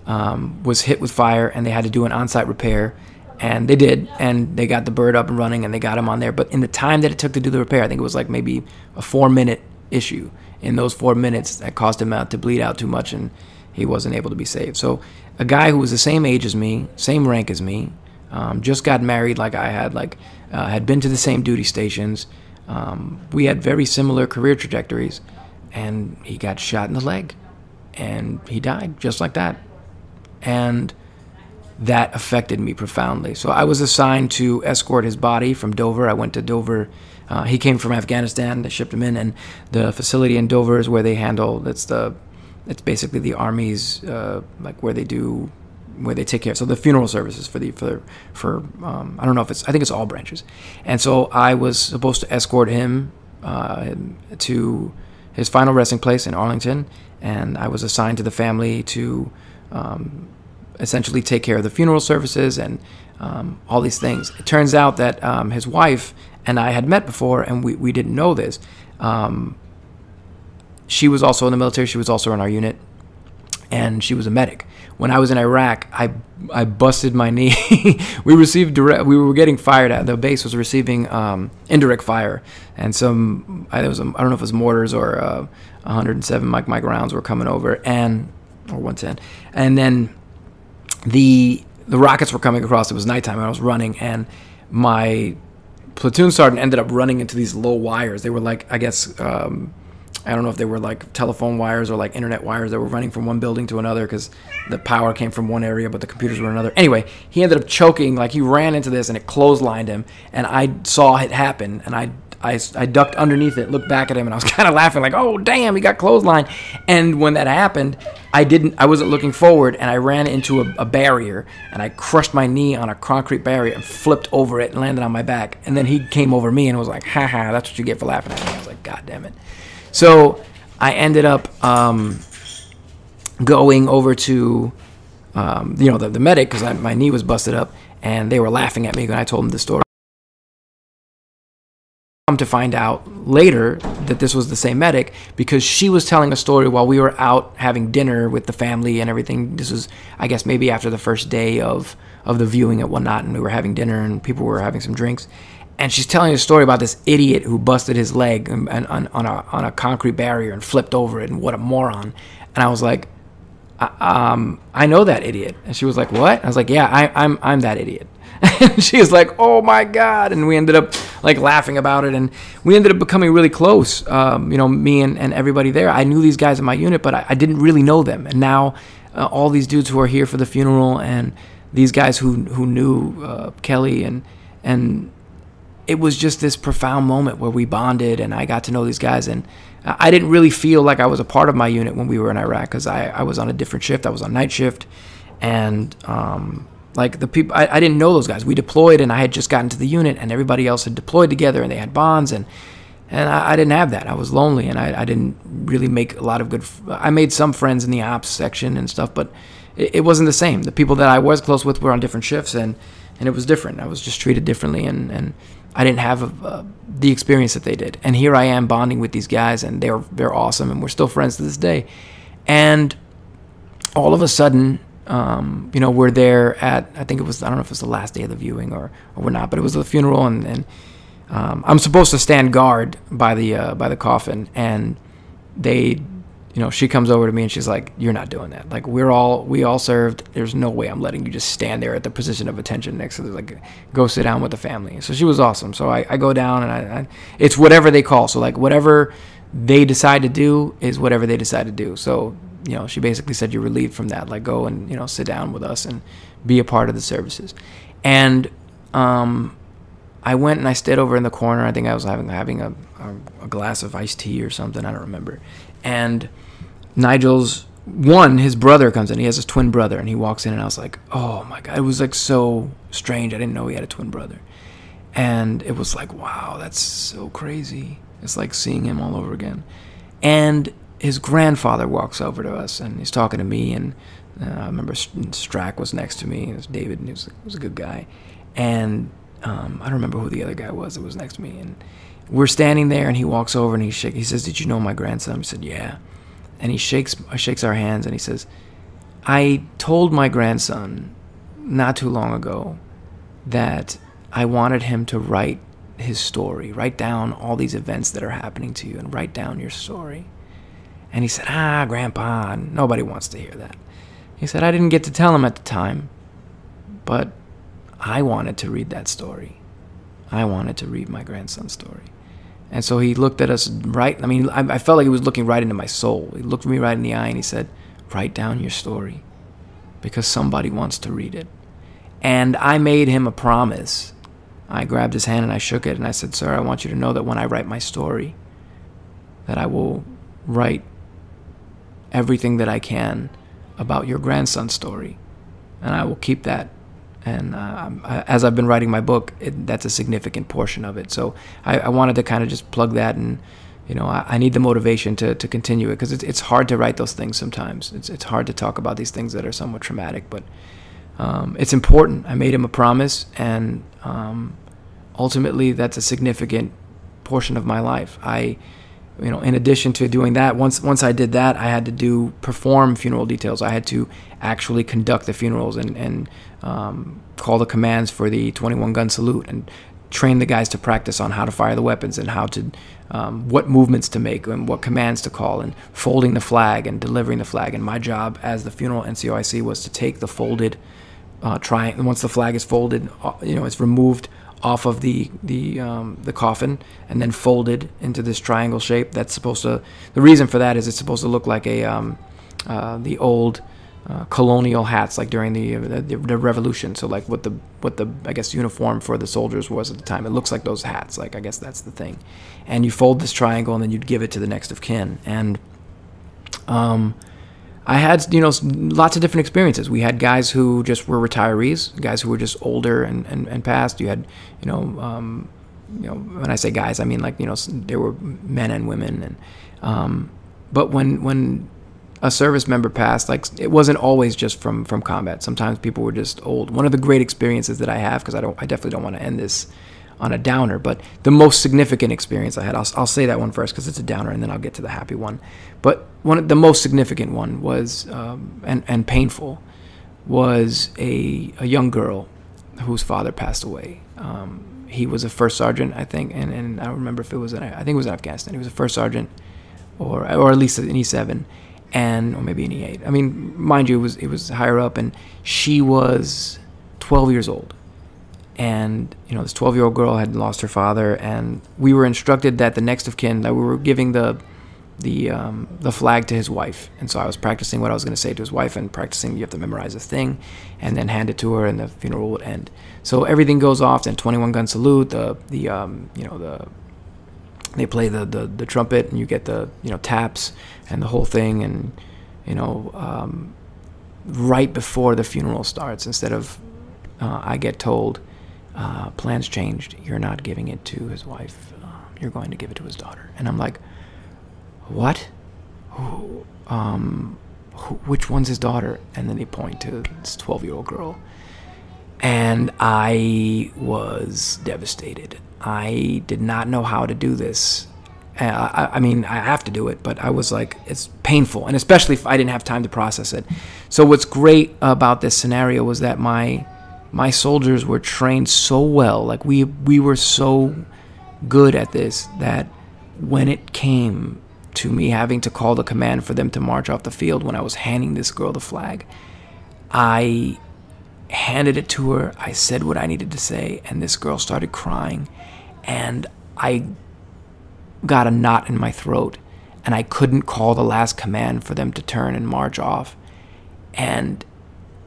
um, was hit with fire, and they had to do an on-site repair. And they did, and they got the bird up and running, and they got him on there. But in the time that it took to do the repair, I think it was like maybe a four-minute issue. In those four minutes, that caused him out to bleed out too much, and he wasn't able to be saved. So, a guy who was the same age as me, same rank as me, um, just got married like I had, like uh, had been to the same duty stations. Um, we had very similar career trajectories, and he got shot in the leg, and he died just like that, and that affected me profoundly. So I was assigned to escort his body from Dover. I went to Dover. Uh, he came from Afghanistan. They shipped him in, and the facility in Dover is where they handle. That's the, it's basically the army's uh, like where they do, where they take care. So the funeral services for the for for um, I don't know if it's I think it's all branches, and so I was supposed to escort him uh, to his final resting place in Arlington, and I was assigned to the family to. Um, essentially take care of the funeral services and um, all these things. It turns out that um, his wife and I had met before, and we, we didn't know this. Um, she was also in the military. She was also in our unit, and she was a medic. When I was in Iraq, I I busted my knee. we received direct. We were getting fired at. The base was receiving um, indirect fire, and some I, was I don't know if it was mortars or uh, 107 Mike Mike rounds were coming over, and or 110, and then the the rockets were coming across. It was nighttime. And I was running, and my platoon sergeant ended up running into these low wires. They were like, I guess, um, I don't know if they were like telephone wires or like internet wires that were running from one building to another because the power came from one area, but the computers were another. Anyway, he ended up choking. Like he ran into this, and it clotheslined him. And I saw it happen, and I I, I ducked underneath it, looked back at him, and I was kind of laughing, like, "Oh, damn, he got clothesline." And when that happened, I didn't, I wasn't looking forward, and I ran into a, a, barrier, and I crushed my knee on a concrete barrier and flipped over it and landed on my back. And then he came over me and was like, "Ha ha, that's what you get for laughing at me." I was like, "God damn it!" So I ended up um, going over to, um, you know, the, the medic because my knee was busted up, and they were laughing at me when I told them the story come to find out later that this was the same medic because she was telling a story while we were out having dinner with the family and everything. This was, I guess, maybe after the first day of of the viewing and whatnot, and we were having dinner and people were having some drinks. And she's telling a story about this idiot who busted his leg and, and, on, on a on a concrete barrier and flipped over it, and what a moron. And I was like, I, um, I know that idiot. And she was like, what? I was like, yeah, I, I'm I'm that idiot. And she was like, "Oh my god!" And we ended up like laughing about it, and we ended up becoming really close. Um, you know, me and, and everybody there. I knew these guys in my unit, but I, I didn't really know them. And now, uh, all these dudes who are here for the funeral, and these guys who who knew uh, Kelly, and and it was just this profound moment where we bonded, and I got to know these guys, and I didn't really feel like I was a part of my unit when we were in Iraq because I, I was on a different shift. I was on night shift, and um, like the people, I, I didn't know those guys. We deployed, and I had just gotten to the unit, and everybody else had deployed together, and they had bonds, and and I, I didn't have that. I was lonely, and I, I didn't really make a lot of good. I made some friends in the ops section and stuff, but it, it wasn't the same. The people that I was close with were on different shifts, and and it was different. I was just treated differently, and and I didn't have uh, the experience that they did. And here I am bonding with these guys, and they're they're awesome, and we're still friends to this day. And all of a sudden, um, you know, we're there at I think it was I don't know if it was the last day of the viewing or or we're not, but it was the funeral, and, and um, I'm supposed to stand guard by the uh, by the coffin, and they, you know, she comes over to me and she's like, "You're not doing that. Like we're all we all served. There's no way I'm letting you just stand there at the position of attention next to the like, go sit down with the family." So she was awesome. So I, I go down and I, I it's whatever they call. So like whatever they decide to do is whatever they decide to do. So you know, she basically said you're relieved from that. Like go and you know sit down with us and be a part of the services. And um, I went and I stayed over in the corner. I think I was having having a, a, a glass of iced tea or something. I don't remember. And Nigel's one, his brother comes in. He has his twin brother, and he walks in, and I was like, oh my god, it was like so strange. I didn't know he had a twin brother, and it was like, wow, that's so crazy. It's like seeing him all over again. And his grandfather walks over to us and he's talking to me and uh, I remember Strack was next to me. It was David, and he was, was a good guy. And um, I don't remember who the other guy was that was next to me. And we're standing there, and he walks over and he shake, he says, "Did you know my grandson?" I said, "Yeah." and he shakes shakes our hands and he says, "I told my grandson not too long ago that I wanted him to write his story, write down all these events that are happening to you, and write down your story." And he said, "Ah, Grandpa, nobody wants to hear that." He said, "I didn't get to tell him at the time, but I wanted to read that story. I wanted to read my grandson's story." And so he looked at us right. I mean, I, I, felt like he was looking right into my soul. He looked me right in the eye and he said, Write down your story because somebody wants to read it. And I made him a promise. I grabbed his hand and I shook it and I said, Sir, I want you to know that when I write my story, that I will write everything that I can about your grandson's story. And I will keep that and uh, as I've been writing my book, it, that's a significant portion of it. So I, I wanted to kind of just plug that, and you know, I, I need the motivation to, to continue it because it's it's hard to write those things sometimes. It's it's hard to talk about these things that are somewhat traumatic, but um, it's important. I made him a promise, and um, ultimately, that's a significant portion of my life. I you know, in addition to doing that, once once I did that, I had to do perform funeral details. I had to actually conduct the funerals and and um, call the commands for the 21 gun salute and train the guys to practice on how to fire the weapons and how to um, what movements to make and what commands to call and folding the flag and delivering the flag. And my job as the funeral NCOIC was to take the folded uh, triangle. Once the flag is folded, uh, you know, it's removed off of the the um, the coffin and then folded into this triangle shape. That's supposed to. The reason for that is it's supposed to look like a um, uh, the old uh, colonial hats, like during the, the, the Revolution. So like what the what the I guess uniform for the soldiers was at the time. It looks like those hats. Like I guess that's the thing. And you fold this triangle and then you'd give it to the next of kin. And um, I had, you know, lots of different experiences. We had guys who just were retirees, guys who were just older and, and, and past. You had, you know, um, you know, when I say guys, I mean like, you know, there were men and women. And, um, but when, when a service member passed, like it wasn't always just from, from combat. Sometimes people were just old. One of the great experiences that I have, because I don't, I definitely don't want to end this on a downer, but the most significant experience I had, I'll, I'll say that one first because it's a downer, and then I'll get to the happy one. But one of the most significant one was, um, and, and painful, was a, a young girl whose father passed away. Um, he was a first sergeant, I think, and, and I don't remember if it was, in, I think it was in Afghanistan. He was a first sergeant, or or at least an E7, and or maybe an E8. I mean, mind you, it was it was higher up, and she was 12 years old and you know this 12 year old girl had lost her father and we were instructed that the next of kin that we were giving the the um, the flag to his wife. And so i was practicing what i was going to say to his wife and practicing you have to memorize a thing and then hand it to her and the funeral would end. So everything goes off and 21 gun salute the the um, you know the they play the, the the trumpet and you get the you know taps and the whole thing and you know um, right before the funeral starts instead of uh, i get told uh, plans changed. You're not giving it to his wife. Uh, you're going to give it to his daughter. And I'm like, what? Who, um, who, which one's his daughter? And then they point to this 12 year old girl. And I was devastated. I did not know how to do this. Uh, I, I, mean, I have to do it, but I was like, it's painful, and especially if I didn't have time to process it. So, what's great about this scenario was that my my soldiers were trained so well like we we were so good at this that when it came to me having to call the command for them to march off the field when I was handing this girl the flag I handed it to her I said what I needed to say and this girl started crying and I got a knot in my throat and I couldn't call the last command for them to turn and march off and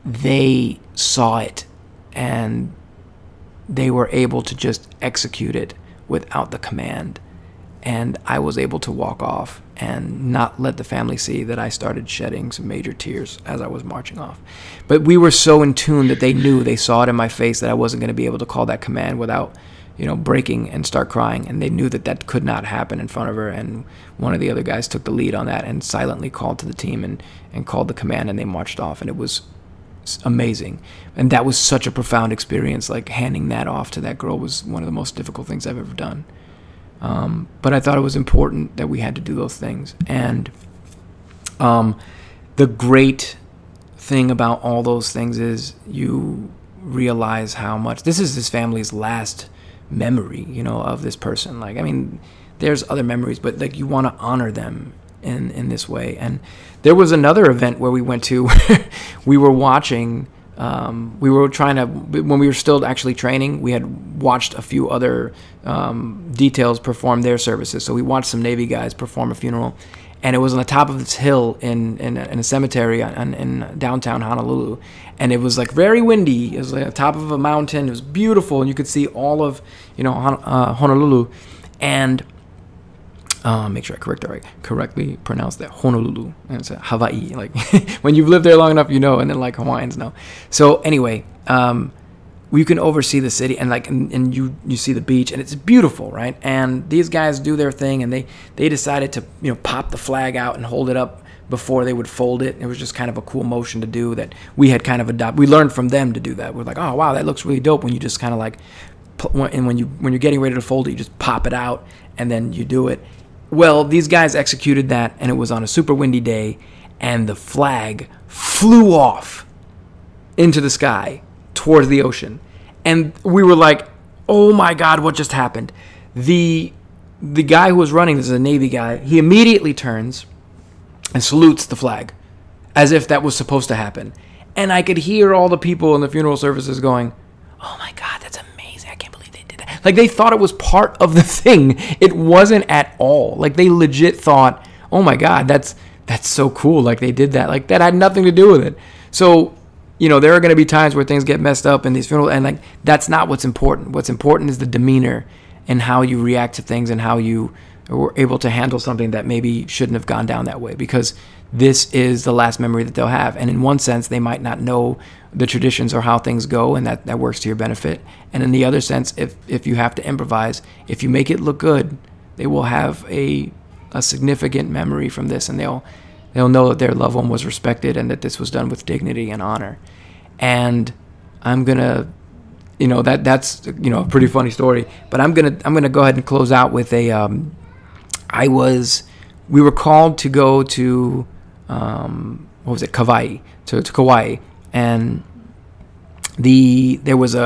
they saw it and they were able to just execute it without the command. And I was able to walk off and not let the family see that I started shedding some major tears as I was marching off. But we were so in tune that they knew, they saw it in my face that I wasn't going to be able to call that command without, you know, breaking and start crying. And they knew that that could not happen in front of her. And one of the other guys took the lead on that and silently called to the team and, and called the command and they marched off. And it was amazing. And that was such a profound experience. Like handing that off to that girl was one of the most difficult things I've ever done. Um, but I thought it was important that we had to do those things. And Um, the great thing about all those things is you realize how much this is this family's last memory, you know, of this person. Like, I mean, there's other memories, but like you want to honor them in in this way. And there was another event where we went to, we were watching. Um, we were trying to when we were still actually training. We had watched a few other um, details perform their services. So we watched some Navy guys perform a funeral, and it was on the top of this hill in in, in a cemetery in, in, downtown Honolulu, and it was like very windy. It was like on top of a mountain. It was beautiful, and you could see all of you know uh, Honolulu, and uh, make sure I correct that right, correctly pronounce that Honolulu and it's Hawaii. Like when you've lived there long enough, you know, and then like Hawaiians know. So anyway, um, you can oversee the city and like and, and, you you see the beach and it's beautiful, right? And these guys do their thing and they they decided to you know pop the flag out and hold it up before they would fold it. It was just kind of a cool motion to do that we had kind of adopted. We learned from them to do that. We're like, oh wow, that looks really dope when you just kind of like and when you when you're getting ready to fold it, you just pop it out and then you do it well, these guys executed that, and it was on a super windy day, and the flag flew off into the sky towards the ocean. And we were like, oh my God, what just happened? The the guy who was running, this is a Navy guy, he immediately turns and salutes the flag as if that was supposed to happen. And I could hear all the people in the funeral services going, oh my God, that's like they thought it was part of the thing. It wasn't at all. Like they legit thought, "Oh my god, that's that's so cool." Like they did that. Like that had nothing to do with it. So, you know, there are going to be times where things get messed up in these funerals and like that's not what's important. What's important is the demeanor and how you react to things and how you were able to handle something that maybe shouldn't have gone down that way because this is the last memory that they'll have. And in one sense, they might not know the traditions or how things go, and that, that works to your benefit. And in the other sense, if, if you have to improvise, if you make it look good, they will have a, a significant memory from this, and they'll, they'll know that their loved one was respected and that this was done with dignity and honor. And I'm going to you know that that's you know a pretty funny story. But I'm gonna I'm gonna go ahead and close out with a. Um, I was we were called to go to um, what was it, Kauai, to, to Kauai, and the there was a,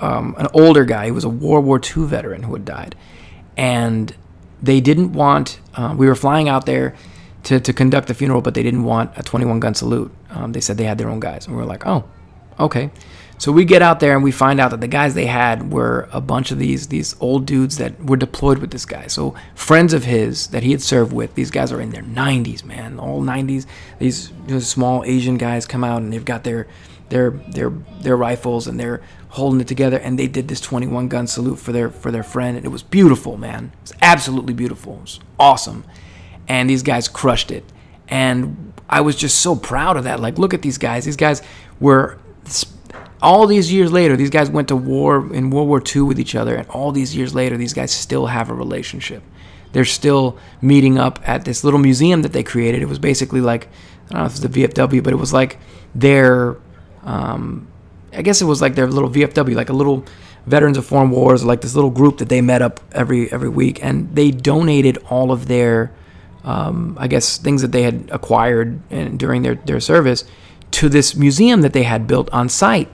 a um, an older guy. who was a World War II veteran who had died, and they didn't want. Uh, we were flying out there to, to conduct the funeral, but they didn't want a 21 gun salute. Um, they said they had their own guys, and we were like, oh, okay. So we get out there and we find out that the guys they had were a bunch of these these old dudes that were deployed with this guy. So friends of his that he had served with. These guys are in their 90s, man, all 90s. These you know, small Asian guys come out and they've got their their their their rifles and they're holding it together and they did this 21 gun salute for their for their friend and it was beautiful, man. It was absolutely beautiful. It was awesome. And these guys crushed it. And I was just so proud of that. Like look at these guys. These guys were all these years later, these guys went to war in World War II with each other, and all these years later, these guys still have a relationship. They're still meeting up at this little museum that they created. It was basically like, I don't know if it's the VFW, but it was like their, um, I guess it was like their little VFW, like a little Veterans of Foreign Wars, like this little group that they met up every every week, and they donated all of their, um, I guess, things that they had acquired in, during their their service to this museum that they had built on site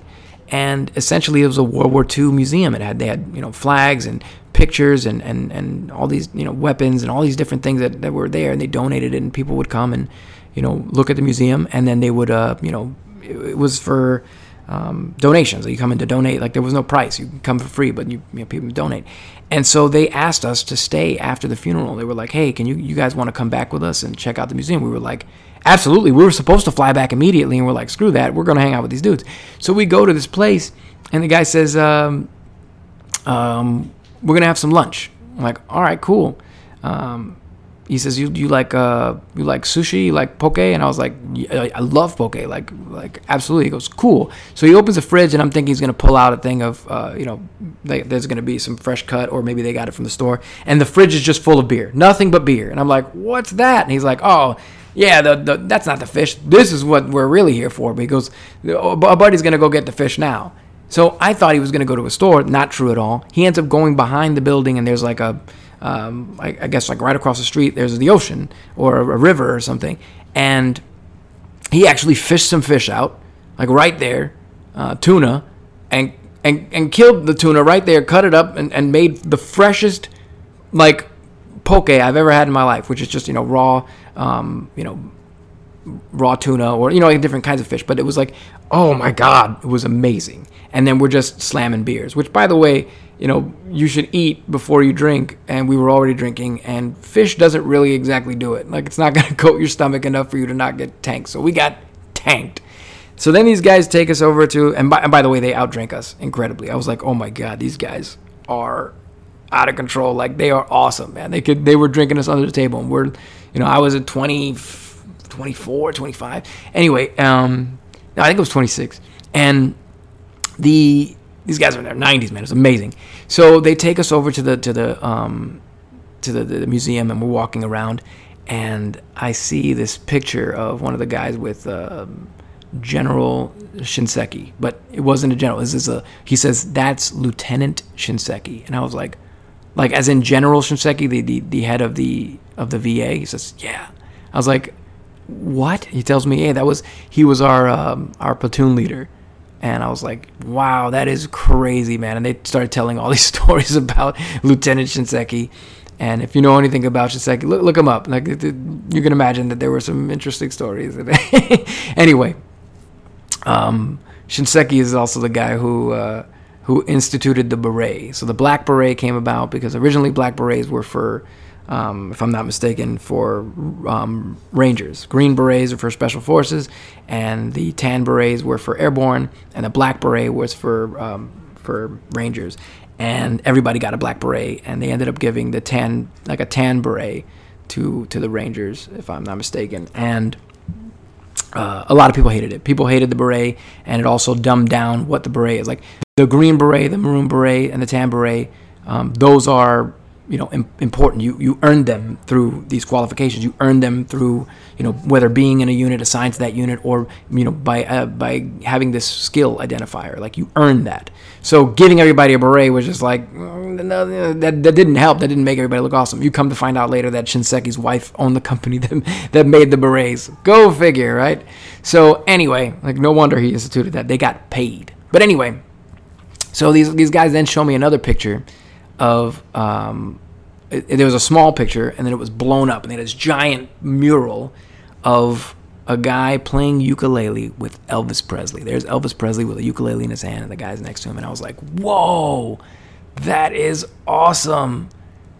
and essentially it was a World War II museum. It had they had you know flags and pictures and, and, and all these you know weapons and all these different things that, that were there, and they donated it, and people would come and you know look at the museum, and then they would uh you know it, it was for um, donations. You come in to donate, like there was no price. You come for free, but you, you know, people donate. And so they asked us to stay after the funeral. They were like, "Hey, can you you guys want to come back with us and check out the museum?" We were like, Absolutely. We were supposed to fly back immediately, and we're like, screw that. We're going to hang out with these dudes. So we go to this place, and the guy says, um, um, we're going to have some lunch. I'm like, all right, cool. Um, he says, you, you like uh, you like sushi, you like poke? And I was like, yeah, I love poke, like like absolutely. He goes, cool. So he opens the fridge, and I'm thinking he's gonna pull out a thing of, uh, you know, they, there's gonna be some fresh cut, or maybe they got it from the store. And the fridge is just full of beer, nothing but beer. And I'm like, what's that? And he's like, oh, yeah, the, the, that's not the fish. This is what we're really here for because a buddy's going to go get the fish now. So I thought he was going to go to a store. Not true at all. He ends up going behind the building, and there's like a, um, I, I, guess like right across the street, there's the ocean or a, a river or something. and he actually fished some fish out, like right there, uh, tuna, and and and killed the tuna right there, cut it up, and, and made the freshest like poke I've ever had in my life, which is just you know raw, um, you know, raw tuna or you know like different kinds of fish. But it was like, oh my god, it was amazing. And then we're just slamming beers, which by the way, you know, you should eat before you drink. And we were already drinking, and fish doesn't really exactly do it. Like it's not gonna coat your stomach enough for you to not get tanked. So we got tanked. So then these guys take us over to, and by, and by the way, they outdrink us incredibly. I was like, oh my god, these guys are out of control. Like they are awesome, man. They could, they were drinking us under the table, and we're, you know, I was at 20, 24, 25. Anyway, um, no, I think it was 26, and the these guys are in their 90s, man. It's amazing. So they take us over to the to the um, to the, the museum, and we're walking around, and I see this picture of one of the guys with. Uh, General Shinseki, but it wasn't a general. This is a he says that's Lieutenant Shinseki, and I was like, like as in General Shinseki, the, the the head of the of the VA. He says, yeah. I was like, what? He tells me, hey, that was he was our um, our platoon leader, and I was like, wow, that is crazy, man. And they started telling all these stories about Lieutenant Shinseki. And if you know anything about Shinseki, look, look him up. Like you can imagine that there were some interesting stories. anyway, um, Shinseki is also the guy who uh, who instituted the beret. So the black beret came about because originally black berets were for, um, if I'm not mistaken, for um, rangers. Green berets are for special forces, and the tan berets were for airborne, and the black beret was for um, for rangers. And everybody got a black beret, and they ended up giving the tan like a tan beret to to the rangers, if I'm not mistaken, and uh, a lot of people hated it. People hated the beret, and it also dumbed down what the beret is. Like the green beret, the maroon beret, and the tan beret, um, those are you know Im- important. You you earn them through these qualifications. You earn them through you know whether being in a unit assigned to that unit or you know by uh, by having this skill identifier. Like you earn that. So giving everybody a beret was just like mm, no, that that didn't help. That didn't make everybody look awesome. You come to find out later that Shinseki's wife owned the company that that made the berets. Go figure, right? So anyway, like no wonder he instituted that. They got paid. But anyway, so these these guys then show me another picture of um, there was a small picture and then it was blown up and they had this giant mural of a guy playing ukulele with Elvis Presley. There's Elvis Presley with a ukulele in his hand and the guy's next to him and I was like, "Whoa, that is awesome."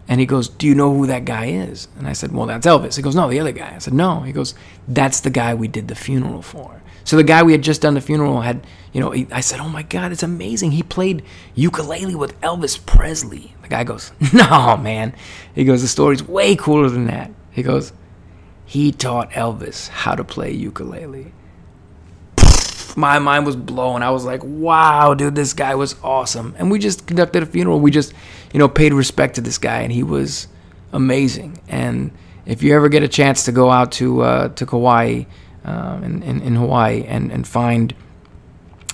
And he goes, "Do you know who that guy is?" And I said, "Well, that's Elvis." He goes, "No, the other guy." I said, "No." He goes, "That's the guy we did the funeral for." So the guy we had just done the funeral had, you know, he, I said, "Oh my God, it's amazing! He played ukulele with Elvis Presley." The guy goes, "No, man." He goes, "The story's way cooler than that." He goes, "He taught Elvis how to play ukulele." My mind was blown. I was like, "Wow, dude, this guy was awesome!" And we just conducted a funeral. We just, you know, paid respect to this guy, and he was amazing. And if you ever get a chance to go out to uh, to Kauai, um, in, in, in Hawaii, and and find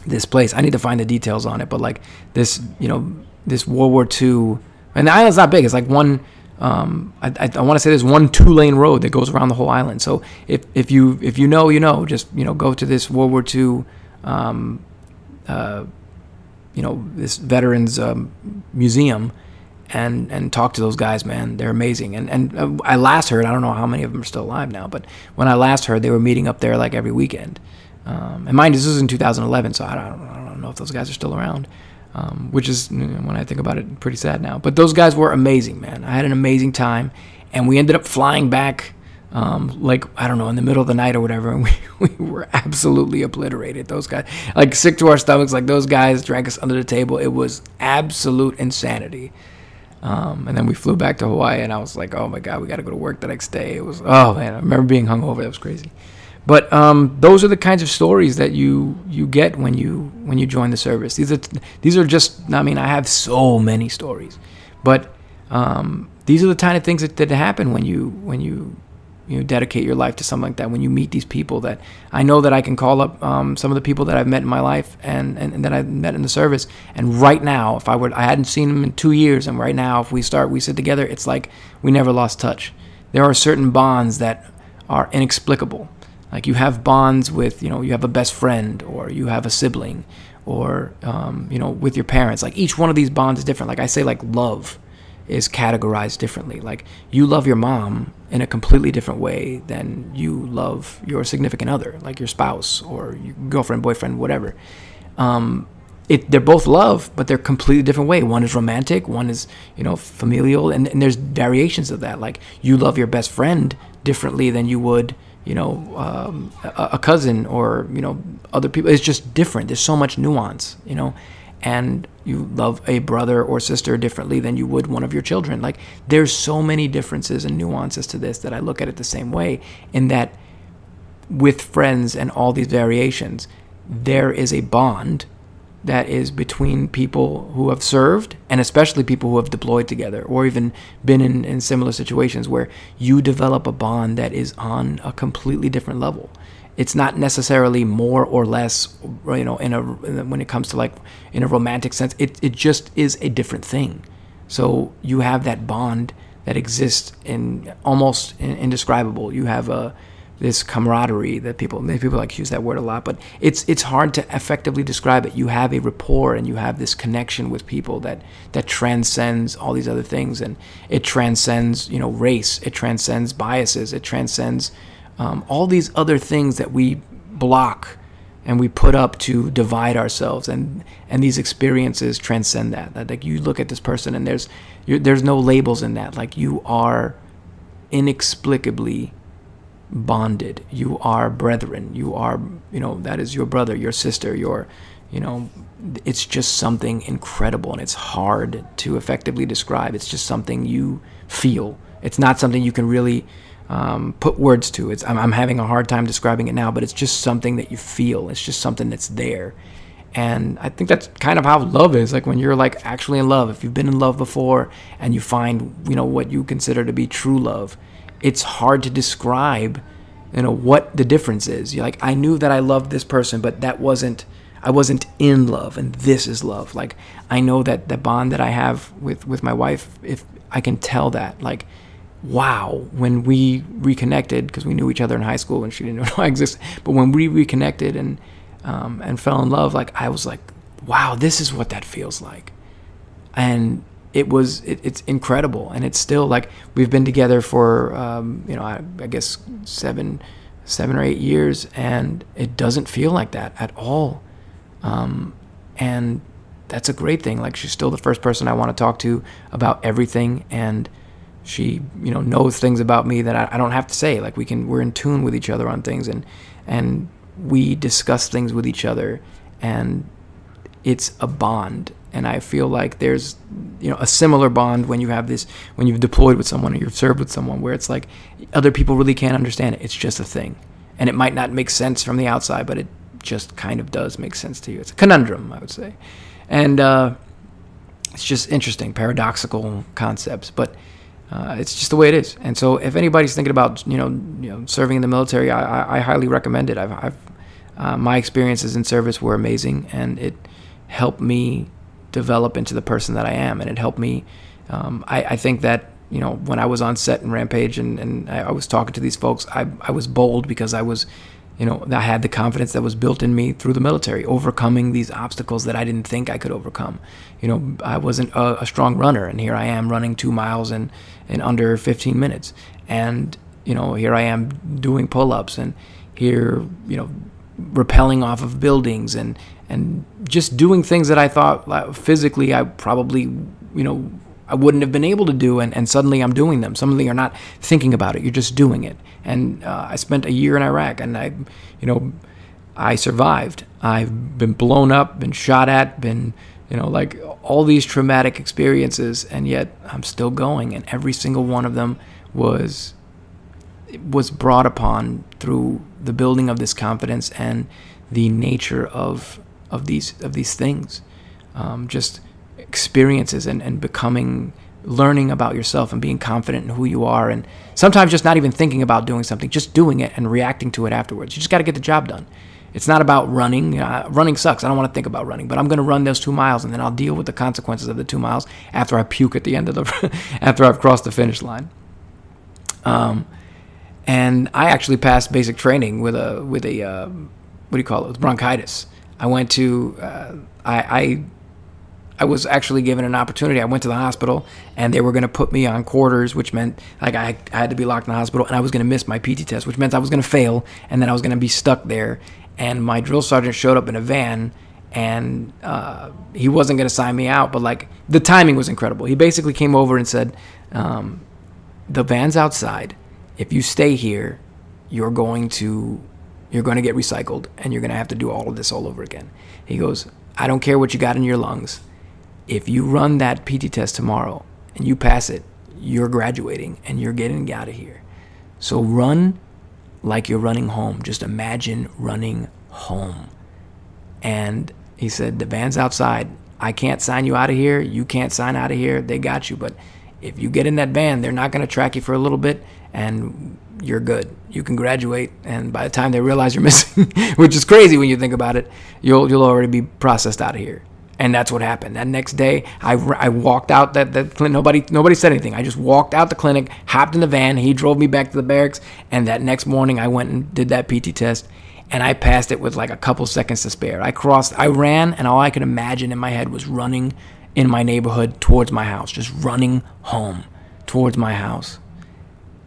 this place, I need to find the details on it. But like this, you know, this World War II, and the island's not big. It's like one. Um, I, I, I want to say there's one two lane road that goes around the whole island. So if, if you if you know you know just you know go to this World War II, um, uh, you know this veterans um, museum and and talk to those guys, man. They're amazing. And and uh, I last heard, I don't know how many of them are still alive now, but when I last heard, they were meeting up there like every weekend. Um, and mind you, this was in 2011, so I don't, I don't know if those guys are still around. Um, which is when I think about it, pretty sad now. But those guys were amazing, man. I had an amazing time, and we ended up flying back. Um, like I don't know, in the middle of the night or whatever, and we, we were absolutely obliterated. Those guys, like sick to our stomachs, like those guys drank us under the table. It was absolute insanity. Um, and then we flew back to Hawaii, and I was like, "Oh my God, we got to go to work the next day." It was oh man, I remember being hungover. That was crazy. But um, those are the kinds of stories that you you get when you when you join the service. These are these are just. I mean, I have so many stories, but um, these are the kind of things that, that happen when you when you you know, dedicate your life to something like that. When you meet these people that I know that I can call up um, some of the people that I've met in my life and, and, and that I've met in the service. And right now, if I were, I hadn't seen them in two years, and right now, if we start, we sit together, it's like we never lost touch. There are certain bonds that are inexplicable. Like you have bonds with, you know, you have a best friend or you have a sibling or, um, you know, with your parents. Like each one of these bonds is different. Like I say, like love is categorized differently. Like you love your mom in a completely different way than you love your significant other, like your spouse or your girlfriend, boyfriend, whatever. Um, it, they're both love, but they're completely different way. One is romantic, one is you know familial, and, and there's variations of that. Like you love your best friend differently than you would you know um, a, a cousin or you know other people. It's just different. There's so much nuance, you know, and you love a brother or sister differently than you would one of your children. Like there's so many differences and nuances to this that I look at it the same way. In that, with friends and all these variations, there is a bond that is between people who have served and especially people who have deployed together or even been in, in similar situations where you develop a bond that is on a completely different level it's not necessarily more or less you know in a when it comes to like in a romantic sense it, it just is a different thing. So you have that bond that exists in almost indescribable. You have a this camaraderie that people people like use that word a lot, but it's it's hard to effectively describe it. You have a rapport and you have this connection with people that that transcends all these other things, and it transcends you know race, it transcends biases, it transcends um, all these other things that we block and we put up to divide ourselves and and these experiences transcend that, that like you look at this person and there's there's no labels in that like you are inexplicably bonded. You are brethren. You are, you know, that is your brother, your sister, your, you know, it's just something incredible and it's hard to effectively describe. It's just something you feel. It's not something you can really um, put words to. It's I'm, I'm having a hard time describing it now, but it's just something that you feel. It's just something that's there. And I think that's kind of how love is. Like when you're like actually in love, if you've been in love before and you find, you know, what you consider to be true love, it's hard to describe you know what the difference is you're like i knew that i loved this person but that wasn't i wasn't in love and this is love like i know that the bond that i have with with my wife if i can tell that like wow when we reconnected because we knew each other in high school and she didn't know i existed but when we reconnected and um, and fell in love like i was like wow this is what that feels like. And it was it, it's incredible. And it's still like we've been together for um, you know I, I, guess seven seven or eight years and it doesn't feel like that at all. Um, and that's a great thing. Like she's still the first person I want to talk to about everything and she you know knows things about me that I, I don't have to say like we can we're in tune with each other on things and and we discuss things with each other and it's a bond and I feel like there's you know a similar bond when you have this when you've deployed with someone or you've served with someone where it's like other people really can't understand it. It's just a thing, and it might not make sense from the outside, but it just kind of does make sense to you. It's a conundrum, I would say, and uh, it's just interesting, paradoxical concepts, but. Uh, it's just the way it is, and so if anybody's thinking about you know, you know serving in the military, I, I, I highly recommend it. I've, I've uh, my experiences in service were amazing, and it helped me develop into the person that I am, and it helped me. Um, I, I think that you know when I was on set in Rampage and, and I was talking to these folks, I, I was bold because I was, you know, I had the confidence that was built in me through the military, overcoming these obstacles that I didn't think I could overcome. You know, I wasn't a, a strong runner, and here I am running two miles in, in under 15 minutes. And, you know, here I am doing pull ups, and here, you know, rappelling off of buildings and and just doing things that I thought physically I probably you know I wouldn't have been able to do and, and suddenly I'm doing them. Suddenly you're not thinking about it you're just doing it. And uh, I spent a year in Iraq and I you know I survived. I've been blown up been shot at been you know like all these traumatic experiences and yet I'm still going and every single one of them was was brought upon through the building of this confidence and the nature of of these of these things, um, just experiences and, and becoming learning about yourself and being confident in who you are and sometimes just not even thinking about doing something just doing it and reacting to it afterwards. You just got to get the job done it's not about running uh, running sucks i don't want to think about running but i'm going to run those two miles and then i'll deal with the consequences of the two miles after i puke at the end of the after i've crossed the finish line um, and I actually passed basic training with a with a uh, what do you call it? With bronchitis. I went to uh, I, I I was actually given an opportunity. I went to the hospital and they were going to put me on quarters, which meant like I, I had to be locked in the hospital and I was going to miss my PT test, which meant I was going to fail and then I was going to be stuck there. And my drill sergeant showed up in a van and uh, he wasn't going to sign me out, but like the timing was incredible. He basically came over and said, um, "The van's outside. If you stay here, you're going to you're going to get recycled, and you're going to have to do all of this all over again." He goes, "I don't care what you got in your lungs. If you run that PT test tomorrow and you pass it, you're graduating and you're getting out of here. So run like you're running home. Just imagine running home." And he said, The van's outside. I can't sign you out of here. You can't sign out of here. They got you. But if you get in that van, they're not going to track you for a little bit and you're good. You can graduate. And by the time they realize you're missing, which is crazy when you think about it, you'll, you'll already be processed out of here. And that's what happened. That next day, I, I walked out that, that clinic. Nobody, nobody said anything. I just walked out the clinic, hopped in the van. He drove me back to the barracks. And that next morning, I went and did that PT test and I passed it with like a couple seconds to spare. I crossed, I ran, and all I could imagine in my head was running in my neighborhood towards my house, just running home towards my house.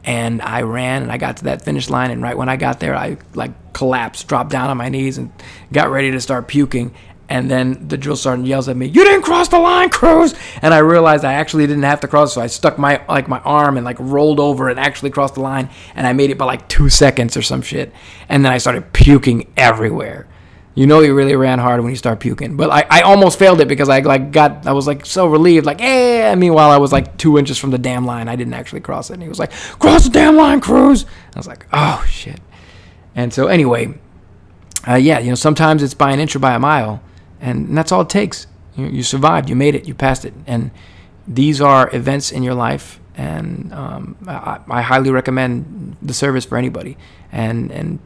And I ran and I got to that finish line, and right when I got there, I like collapsed, dropped down on my knees, and got ready to start puking. And then the drill sergeant yells at me, "You didn't cross the line, Cruz!" And I realized I actually didn't have to cross, so I stuck my like my arm and like rolled over and actually crossed the line, and I made it by like two seconds or some shit. And then I started puking everywhere. You know you really ran hard when you start puking. But I, I almost failed it because I like got I was like so relieved, like, eh. Meanwhile, I was like two inches from the damn line. I didn't actually cross it. And he was like, cross the damn line, Cruz. I was like, oh shit. And so anyway, uh, yeah, you know, sometimes it's by an inch or by a mile and that's all it takes. You, you survived, you made it, you passed it, and these are events in your life, and um, I, I, highly recommend the service for anybody. And and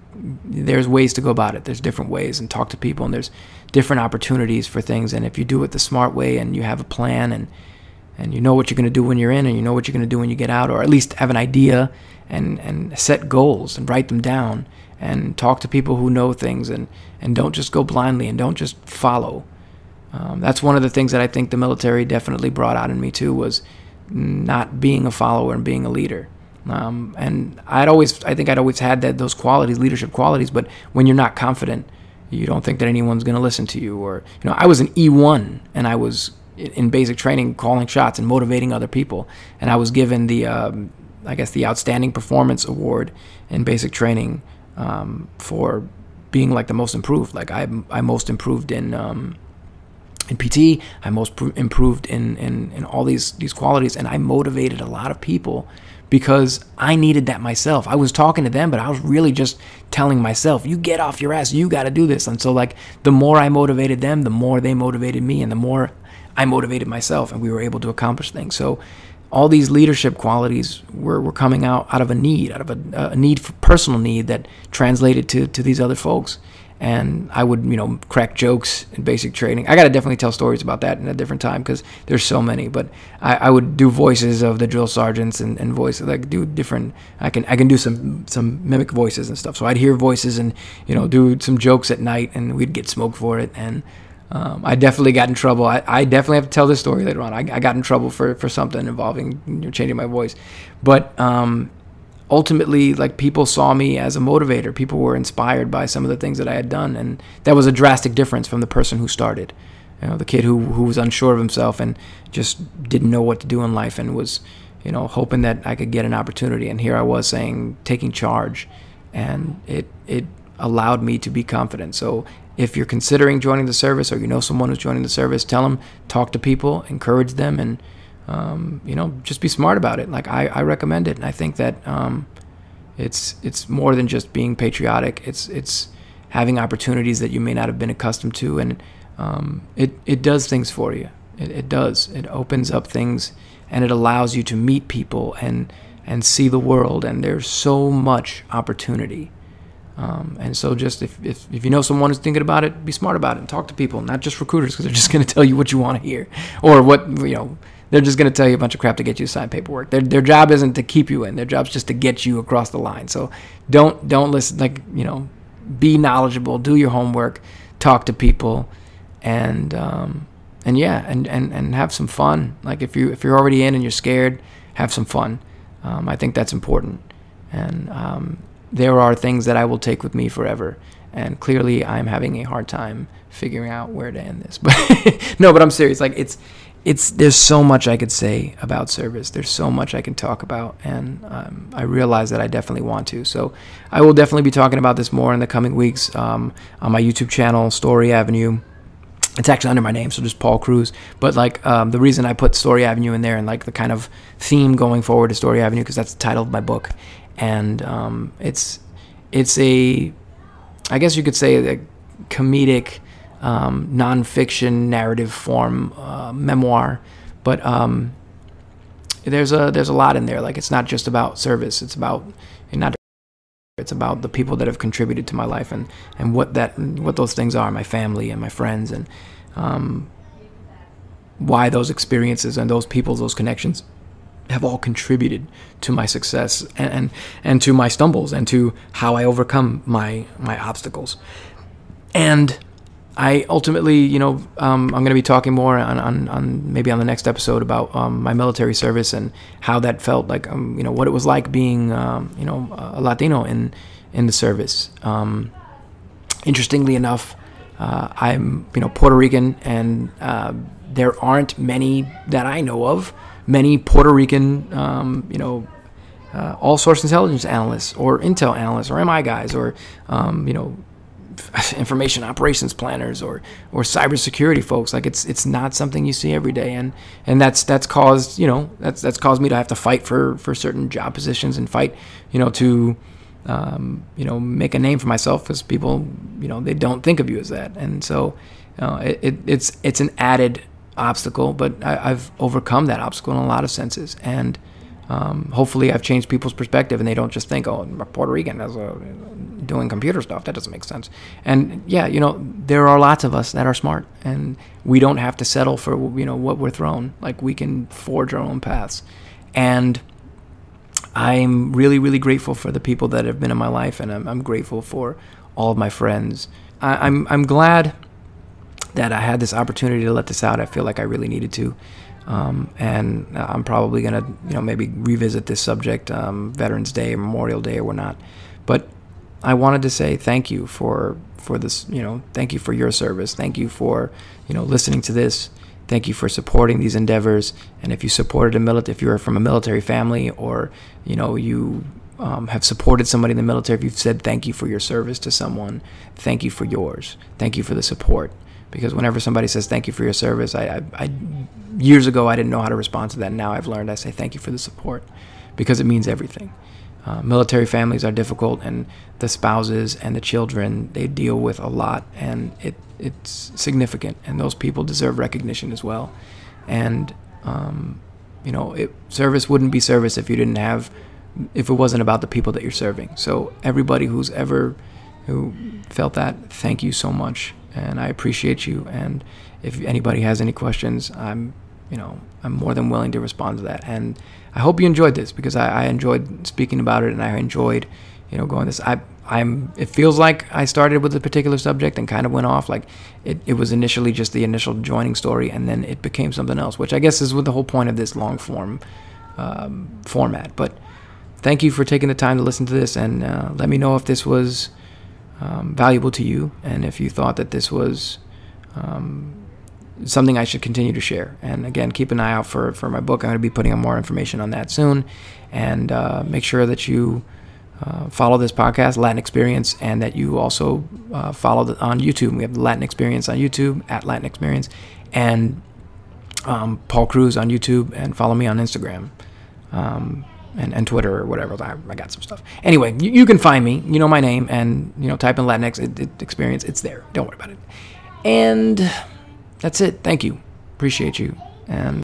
there's ways to go about it. There's different ways, and talk to people, and there's different opportunities for things. And if you do it the smart way, and you have a plan, and and you know what you're going to do when you're in, and you know what you're going to do when you get out, or at least have an idea, and and set goals and write them down and talk to people who know things and, and don't just go blindly and don't just follow. Um, that's one of the things that I think the military definitely brought out in me too was not being a follower and being a leader. Um, and I'd always, I think I'd always had that those qualities, leadership qualities. But when you're not confident, you don't think that anyone's going to listen to you. Or you know, I was an E1 and I was in basic training, calling shots and motivating other people. And I was given the, um, I guess, the outstanding performance award in basic training um, for being like the most improved. Like I, I most improved in um, in PT. I most pr- improved in, in in all these these qualities, and I motivated a lot of people because I needed that myself. I was talking to them, but I was really just telling myself, "You get off your ass. You got to do this." And so, like, the more I motivated them, the more they motivated me, and the more I motivated myself, and we were able to accomplish things. So all these leadership qualities were, were coming out out of a need, out of a, a need for personal need that translated to, to these other folks. And I would, you know, crack jokes in basic training. I got to definitely tell stories about that in a different time because there's so many. But I, I, would do voices of the drill sergeants and, and voices like do different. I can I can do some some mimic voices and stuff. So I'd hear voices and you know do some jokes at night, and we'd get smoked for it. And um, I definitely got in trouble. I, I, definitely have to tell this story later on. I, I, got in trouble for, for something involving you know, changing my voice. But um, ultimately, like people saw me as a motivator. People were inspired by some of the things that I had done, and that was a drastic difference from the person who started. You know, the kid who who was unsure of himself and just didn't know what to do in life and was, you know, hoping that I could get an opportunity. And here I was saying, taking charge, and it it allowed me to be confident. So if you're considering joining the service or you know someone who's joining the service, tell them, talk to people, encourage them, and um, you know just be smart about it. Like I, I recommend it, and I think that um, it's it's more than just being patriotic. It's it's having opportunities that you may not have been accustomed to, and um, it it does things for you. It, it does. It opens up things, and it allows you to meet people and and see the world. And there's so much opportunity um, and so, just if, if, if, you know someone who's thinking about it, be smart about it and talk to people, not just recruiters, because they're just going to tell you what you want to hear or what you know they're just going to tell you a bunch of crap to get you to sign paperwork. Their their job isn't to keep you in. Their job's just to get you across the line. So don't don't listen. Like you know, be knowledgeable. Do your homework. Talk to people, and um, and yeah, and, and and have some fun. Like if you if you're already in and you're scared, have some fun. Um, I think that's important. And um, there are things that I will take with me forever. And clearly, I'm having a hard time figuring out where to end this. But no, but I'm serious. Like it's it's there's so much I could say about service. There's so much I can talk about, and um, I realize that I definitely want to. So I will definitely be talking about this more in the coming weeks um, on my YouTube channel, Story Avenue. It's actually under my name, so just Paul Cruz. But like um, the reason I put Story Avenue in there and like the kind of theme going forward to Story Avenue because that's the title of my book, and um, it's it's a I guess you could say a comedic um, nonfiction narrative form uh, memoir, but um, there's a there's a lot in there. Like it's not just about service; it's about not it's about the people that have contributed to my life and and what that what those things are, my family and my friends, and um, why those experiences and those people, those connections have all contributed to my success and, and, and to my stumbles and to how I overcome my my obstacles. And I ultimately, you know, um, I'm going to be talking more on, on, on, maybe on the next episode about um, my military service and how that felt like, um, you know, what it was like being, um, you know, a Latino in in the service. Um, interestingly enough, uh, I'm, you know, Puerto Rican, and uh, there aren't many that I know of, many Puerto Rican, um, you know, uh, all source intelligence analysts or intel analysts or MI guys or, you know information operations planners or or cybersecurity folks. Like it's it's not something you see every day, and and that's that's caused you know that's that's caused me to have to fight for for certain job positions and fight you know to um, you know make a name for myself because people you know they don't think of you as that, and so uh, it, it's it's an added obstacle, but I, I've overcome that obstacle in a lot of senses, and um, hopefully I've changed people's perspective and they don't just think, oh, a Puerto Rican is a, doing computer stuff. That doesn't make sense. And yeah, you know, there are lots of us that are smart and we don't have to settle for, you know, what we're thrown. Like we can forge our own paths. And I'm really, really grateful for the people that have been in my life and I'm, I'm grateful for all of my friends. I, I'm, I'm glad that I had this opportunity to let this out. I feel like I really needed to. Um, and I'm probably gonna, you know, maybe revisit this subject, um, Veterans Day, Memorial Day, or whatnot. But I wanted to say thank you for for this, you know, thank you for your service. Thank you for, you know, listening to this. Thank you for supporting these endeavors. And if you supported a military, if you're from a military family, or you know, you um, have supported somebody in the military, if you've said thank you for your service to someone, thank you for yours. Thank you for the support because whenever somebody says thank you for your service, I, I, I, years ago I didn't know how to respond to that. Now I've learned I say thank you for the support because it means everything. Uh, military families are difficult, and the spouses and the children they deal with a lot, and it it's significant, and those people deserve recognition as well. And um, you know, it, service wouldn't be service if you didn't have if it wasn't about the people that you're serving. So everybody who's ever who felt that, thank you so much and I appreciate you. And if anybody has any questions, I'm, you know, I'm more than willing to respond to that. And I hope you enjoyed this because I, I enjoyed speaking about it and I enjoyed, you know, going this. I, I'm. It feels like I started with a particular subject and kind of went off. Like it, it was initially just the initial joining story, and then it became something else, which I guess is what the whole point of this long form um, format. But thank you for taking the time to listen to this, and uh, let me know if this was um, valuable to you, and if you thought that this was um, something I should continue to share. And again, keep an eye out for, for my book. I'm going to be putting up more information on that soon. And uh, make sure that you uh, follow this podcast, LatinXperience, and that you also uh, follow the, on YouTube. We have LatinXperience on YouTube, at LatinXperience, and um, Paul Cruz on YouTube, and follow me on Instagram. Um, and, and Twitter or whatever. I, I got some stuff. Anyway, you, you, can find me. You know my name, and you know type in Latinx it, it, experience. It's there. Don't worry about it. And that's it. Thank you. Appreciate you. And